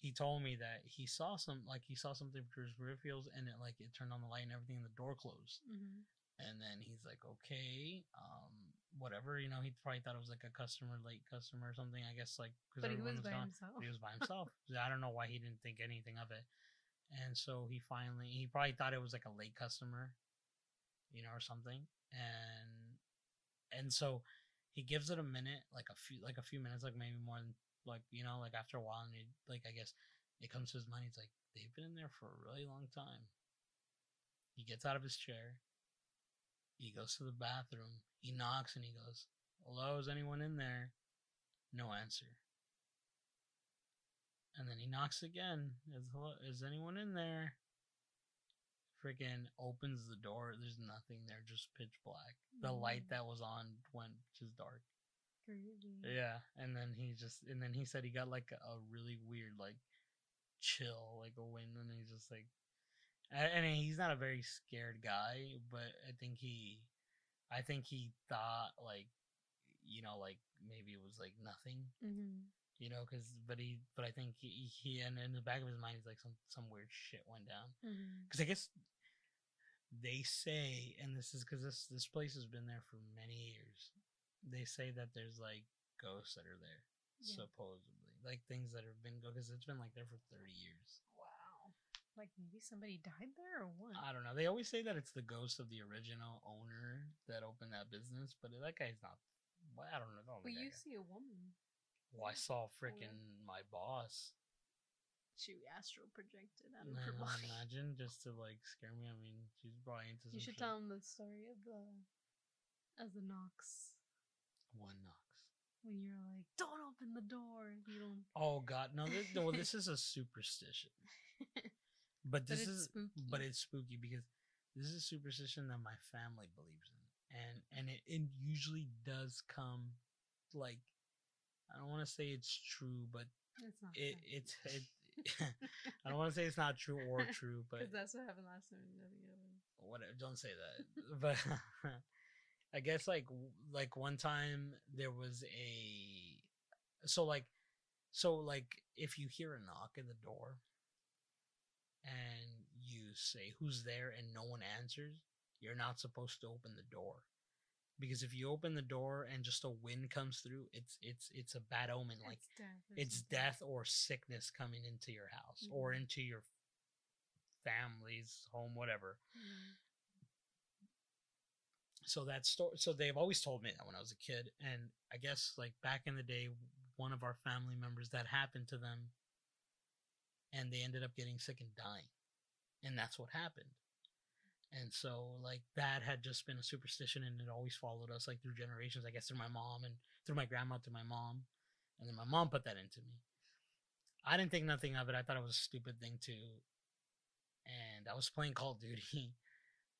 Speaker 1: he told me that he saw some like he saw something through his peripherals and it like it turned on the light and everything and the door closed
Speaker 2: Mm-hmm.
Speaker 1: and then he's like okay um whatever you know he probably thought it was like a customer late customer or something i guess like because
Speaker 2: he
Speaker 1: everyone
Speaker 2: was
Speaker 1: was
Speaker 2: by
Speaker 1: gone.
Speaker 2: himself.
Speaker 1: but he was by himself. I don't know why he didn't think anything of it. And so he finally he probably thought it was like a late customer you know or something. And and so he gives it a minute like a few like a few minutes like maybe more than like you know like after a while and it, like i guess it comes to his mind he's like they've been in there for a really long time. He gets out of his chair he goes to the bathroom he knocks and he goes hello is anyone in there? No answer. And then he knocks again is, hello, is anyone in there? Freaking opens the door there's nothing there just pitch black. The light
Speaker 2: Mm.
Speaker 1: that was on went just dark.
Speaker 2: Creepy.
Speaker 1: yeah, and then he just and then he said he got like a really weird like chill, like a wind, and he's just like, I, I mean, he's not a very scared guy, but I think he, I think he thought like, you know, like maybe it was like nothing,
Speaker 2: Mm-hmm.
Speaker 1: you know, because but he, but I think he, he and in the back of his mind, he's like some some weird shit went down
Speaker 2: Mm-hmm.
Speaker 1: because I guess they say, and this is because this this place has been there for many years. They say that there's like ghosts that are there,
Speaker 2: Yeah.
Speaker 1: supposedly, like things that have been because it's been like there for thirty years.
Speaker 2: Like maybe somebody died there or what?
Speaker 1: I don't know. They always say that it's the ghost of the original owner that opened that business, but that guy's not Well, I don't know.
Speaker 2: But
Speaker 1: think
Speaker 2: you
Speaker 1: got-
Speaker 2: see a woman.
Speaker 1: well, I saw freaking my boss.
Speaker 2: She astral projected out of her body.
Speaker 1: imagine just to like scare me. I mean, she's probably into some
Speaker 2: You should
Speaker 1: shit.
Speaker 2: tell him the story of the as the knocks
Speaker 1: One knocks.
Speaker 2: when you're like, "Don't open the door." You don't.
Speaker 1: Oh God, no! This, no, this is a superstition. But
Speaker 2: But
Speaker 1: this
Speaker 2: it's
Speaker 1: is,
Speaker 2: spooky.
Speaker 1: but it's spooky because this is a superstition that my family believes in, and and it, it usually does come, like, I don't want to say it's true, but
Speaker 2: It's not.
Speaker 1: it it's it. I don't want to say it's not true or true, but
Speaker 2: that's what happened last time. Nothing happened.
Speaker 1: whatever. Don't say that. but I guess like like one time there was a so like so like if you hear a knock at the door and you say who's there and no one answers, you're not supposed to open the door. Because if you open the door and just a wind comes through, it's it's it's a bad omen. Like
Speaker 2: it's death. or
Speaker 1: it's death or sickness coming into your house or
Speaker 2: Mhm.
Speaker 1: into your family's home, whatever.
Speaker 2: Mhm.
Speaker 1: so that story so they've always told me that when i was a kid and i guess like back in the day one of our family members that happened to them and they ended up getting sick and dying. And that's what happened. And so like that had just been a superstition and it always followed us like through generations i guess through my mom and through my grandma through my mom. And then my mom put that into me. I didn't think nothing of it. I thought it was a stupid thing too and i was playing call of duty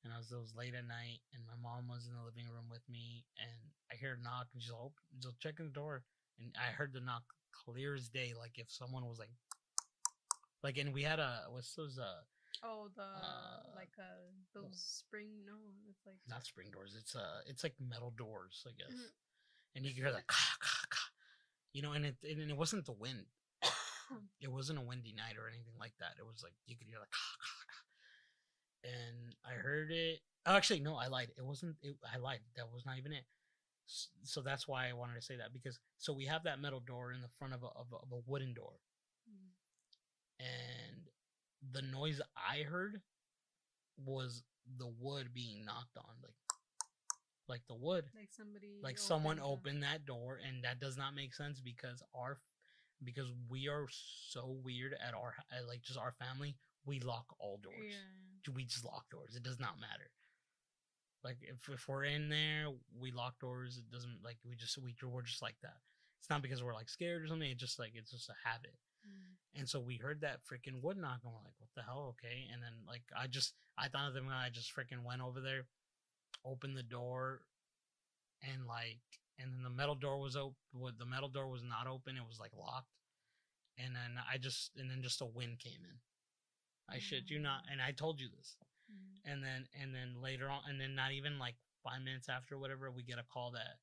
Speaker 1: and I was it was late at night, and my mom was in the living room with me, and I hear a knock, and she's like, oh, "Open, just checking the door," and I heard the knock clear as day, like if someone was like, like, and we had a what's those uh
Speaker 2: Oh, the
Speaker 1: Uh,
Speaker 2: like uh those spring. No, it's like
Speaker 1: not spring doors, it's uh it's like metal doors, I guess,
Speaker 2: Mhm.
Speaker 1: and you could hear like, "Ka, ka, ka," you know, and it and it wasn't the wind, it wasn't a windy night or anything like that. It was like you could hear like, "Ka, ka, ka." and I heard it. Oh, actually, no, I lied. It wasn't. It, I lied. That was not even it. So that's why I wanted to say that because so we have that metal door in the front of a of a, of a wooden door,
Speaker 2: Mm.
Speaker 1: And the noise I heard was the wood being knocked on, like like the wood.
Speaker 2: Like somebody
Speaker 1: like someone
Speaker 2: the-
Speaker 1: opened that door and that does not make sense because our because we are so weird at our at like just our family we lock all doors.
Speaker 2: Yeah.
Speaker 1: we just lock doors. It does not matter. Like if, if we're in there we lock doors. It doesn't like we just we, we're just like that. It's not because we're like scared or something. It's just like it's just a habit. And so we heard that freaking wood knock and we're like, what the hell? Okay. And then like I just I thought of them I just freaking went over there, opened the door, and like and then the metal door was open the metal door was not open, it was like locked. And then I just and then just a wind came in. I shit you not, and I told you this.
Speaker 2: Mm.
Speaker 1: And then and then later on and then not even like five minutes after whatever, we get a call that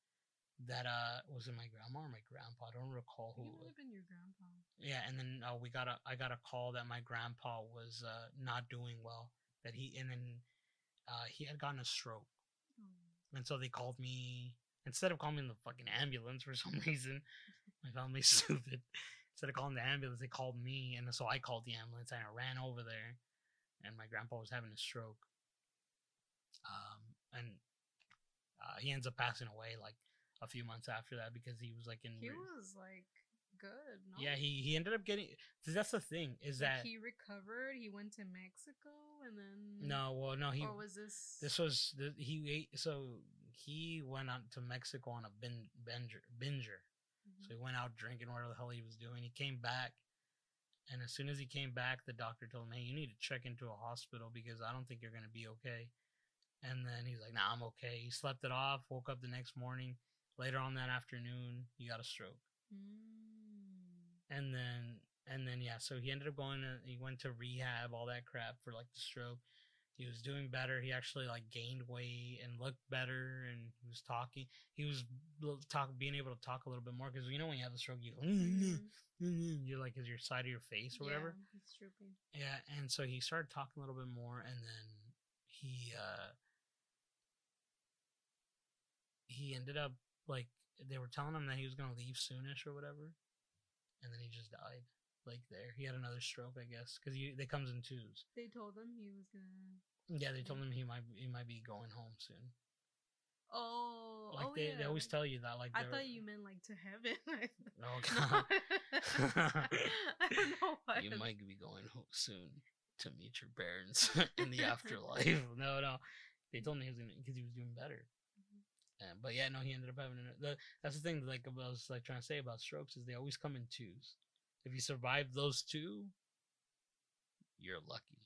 Speaker 1: that uh was it my grandma or my grandpa? I don't recall who it
Speaker 2: would have been your grandpa.
Speaker 1: Yeah, and then uh, we got a I got a call that my grandpa was uh, not doing well. That he and then uh, he had gotten a stroke,
Speaker 2: Oh.
Speaker 1: and so they called me instead of calling the fucking ambulance for some reason. My family's stupid. Instead of calling the ambulance, they called me, and so I called the ambulance and I ran over there, and my grandpa was having a stroke. Um, and uh, he ends up passing away like a few months after that because he was like in.
Speaker 2: He
Speaker 1: re-
Speaker 2: was like good. No?
Speaker 1: yeah, he he ended up getting. That's the thing is
Speaker 2: Like,
Speaker 1: that
Speaker 2: he recovered. He went to Mexico and then
Speaker 1: No, well, no, he.
Speaker 2: or was this
Speaker 1: This was th- he ate. So he went out to Mexico on a bin, binger, binger.
Speaker 2: Mhm.
Speaker 1: So he went out drinking whatever the hell he was doing. He came back, and as soon as he came back, the doctor told him, "Hey, you need to check into a hospital because I don't think you're gonna be okay." And then he's like, "Nah, I'm okay." He slept it off. Woke up the next morning. Later on that afternoon, he got a stroke.
Speaker 2: Mm.
Speaker 1: And then and then yeah so he ended up going to he went to rehab all that crap for like the stroke he was doing better he actually like gained weight and looked better and he was talking he was talk being able to talk a little bit more because you know when you have a stroke you
Speaker 2: Mhm.
Speaker 1: you're like is your side of your face or whatever
Speaker 2: Yeah, he's drooping.
Speaker 1: yeah and so he started talking a little bit more and then he uh he ended up like they were telling him that he was gonna leave soonish or whatever and then he just died like there he had another stroke i guess because they comes in twos
Speaker 2: They told him he was gonna.
Speaker 1: yeah they told him he might he might be going home soon
Speaker 2: Oh,
Speaker 1: Like
Speaker 2: oh
Speaker 1: they,
Speaker 2: yeah.
Speaker 1: they always tell you that. Like
Speaker 2: I thought you meant like to heaven.
Speaker 1: Oh,
Speaker 2: No.
Speaker 1: God.
Speaker 2: I don't know why.
Speaker 1: you might be going home soon to meet your parents in the afterlife. No, no. They told me he was gonna because he was doing better.
Speaker 2: Mm-hmm.
Speaker 1: But yeah, no, he ended up having. A, the, that's the thing. Like I was like trying to say about strokes is they always come in twos. If you survive those two, you're lucky.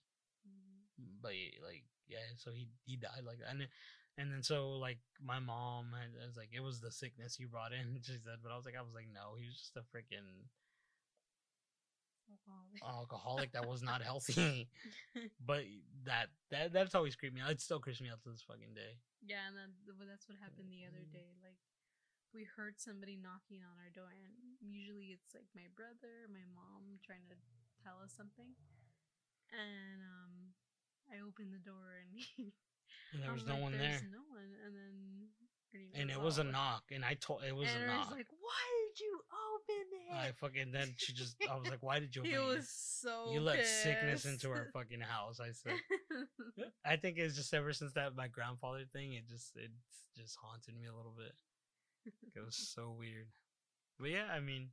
Speaker 2: Mhm.
Speaker 1: But like yeah, so he he died like that. And then- and then so like my mom had, I was like it was the sickness you brought in. She said, but I was like I was like no, he was just a freaking
Speaker 2: Alcoholic.
Speaker 1: alcoholic that was not healthy. but that that that's always creeped me out. It still creeps me out to this fucking day.
Speaker 2: Yeah, and then well, that's what happened the other
Speaker 1: Mm.
Speaker 2: day. Like, we heard somebody knocking on our door, and usually it's like my brother, my mom trying to tell us something. And um, I opened the door, and
Speaker 1: And there
Speaker 2: I'm
Speaker 1: was no
Speaker 2: like,
Speaker 1: one
Speaker 2: There's
Speaker 1: there.
Speaker 2: no one, and then
Speaker 1: And it was a knock, and I told it was
Speaker 2: and
Speaker 1: a
Speaker 2: I
Speaker 1: knock.
Speaker 2: was like, "Why did you open it?"
Speaker 1: I fucking then she just I was like, why did you? open it?
Speaker 2: was so.
Speaker 1: you let sickness into our fucking house. I said. I think it's just ever since that my grandfather thing, it just it just haunted me a little bit. It was so weird. But yeah, I mean,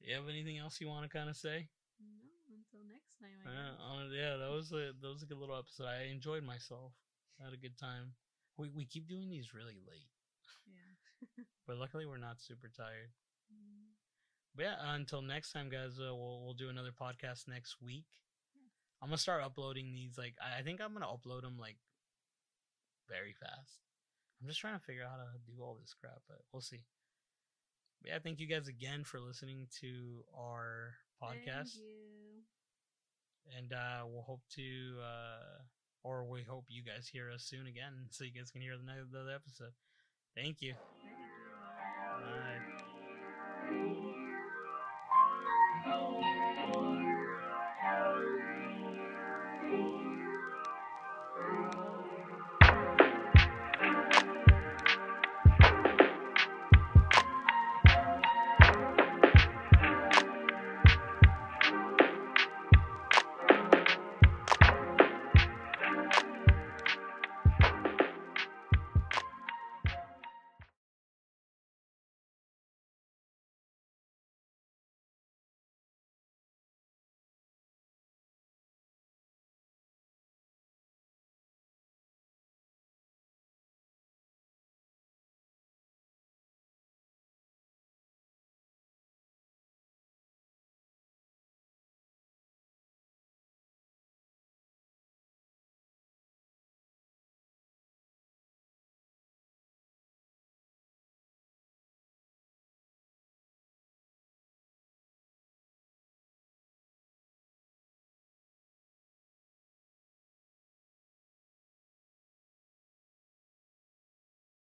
Speaker 1: do you have anything else you want to kind of say?
Speaker 2: no, until next time. I
Speaker 1: Uh, uh, yeah, that was a that was a good little episode. I enjoyed myself. I had a good time. We we keep doing these really late,
Speaker 2: yeah.
Speaker 1: but luckily we're not super tired.
Speaker 2: Mm.
Speaker 1: But yeah, until next time, guys. Uh, we'll we'll do another podcast next week.
Speaker 2: Yes.
Speaker 1: I'm gonna start uploading these. Like I I think I'm gonna upload them like very fast. I'm just trying to figure out how to do all this crap, but we'll see. But yeah, thank you guys again for listening to our podcast,
Speaker 2: Thank you.
Speaker 1: and uh, we'll hope to, uh, or we hope you guys hear us soon again, so you guys can hear the next episode. Thank you. Bye.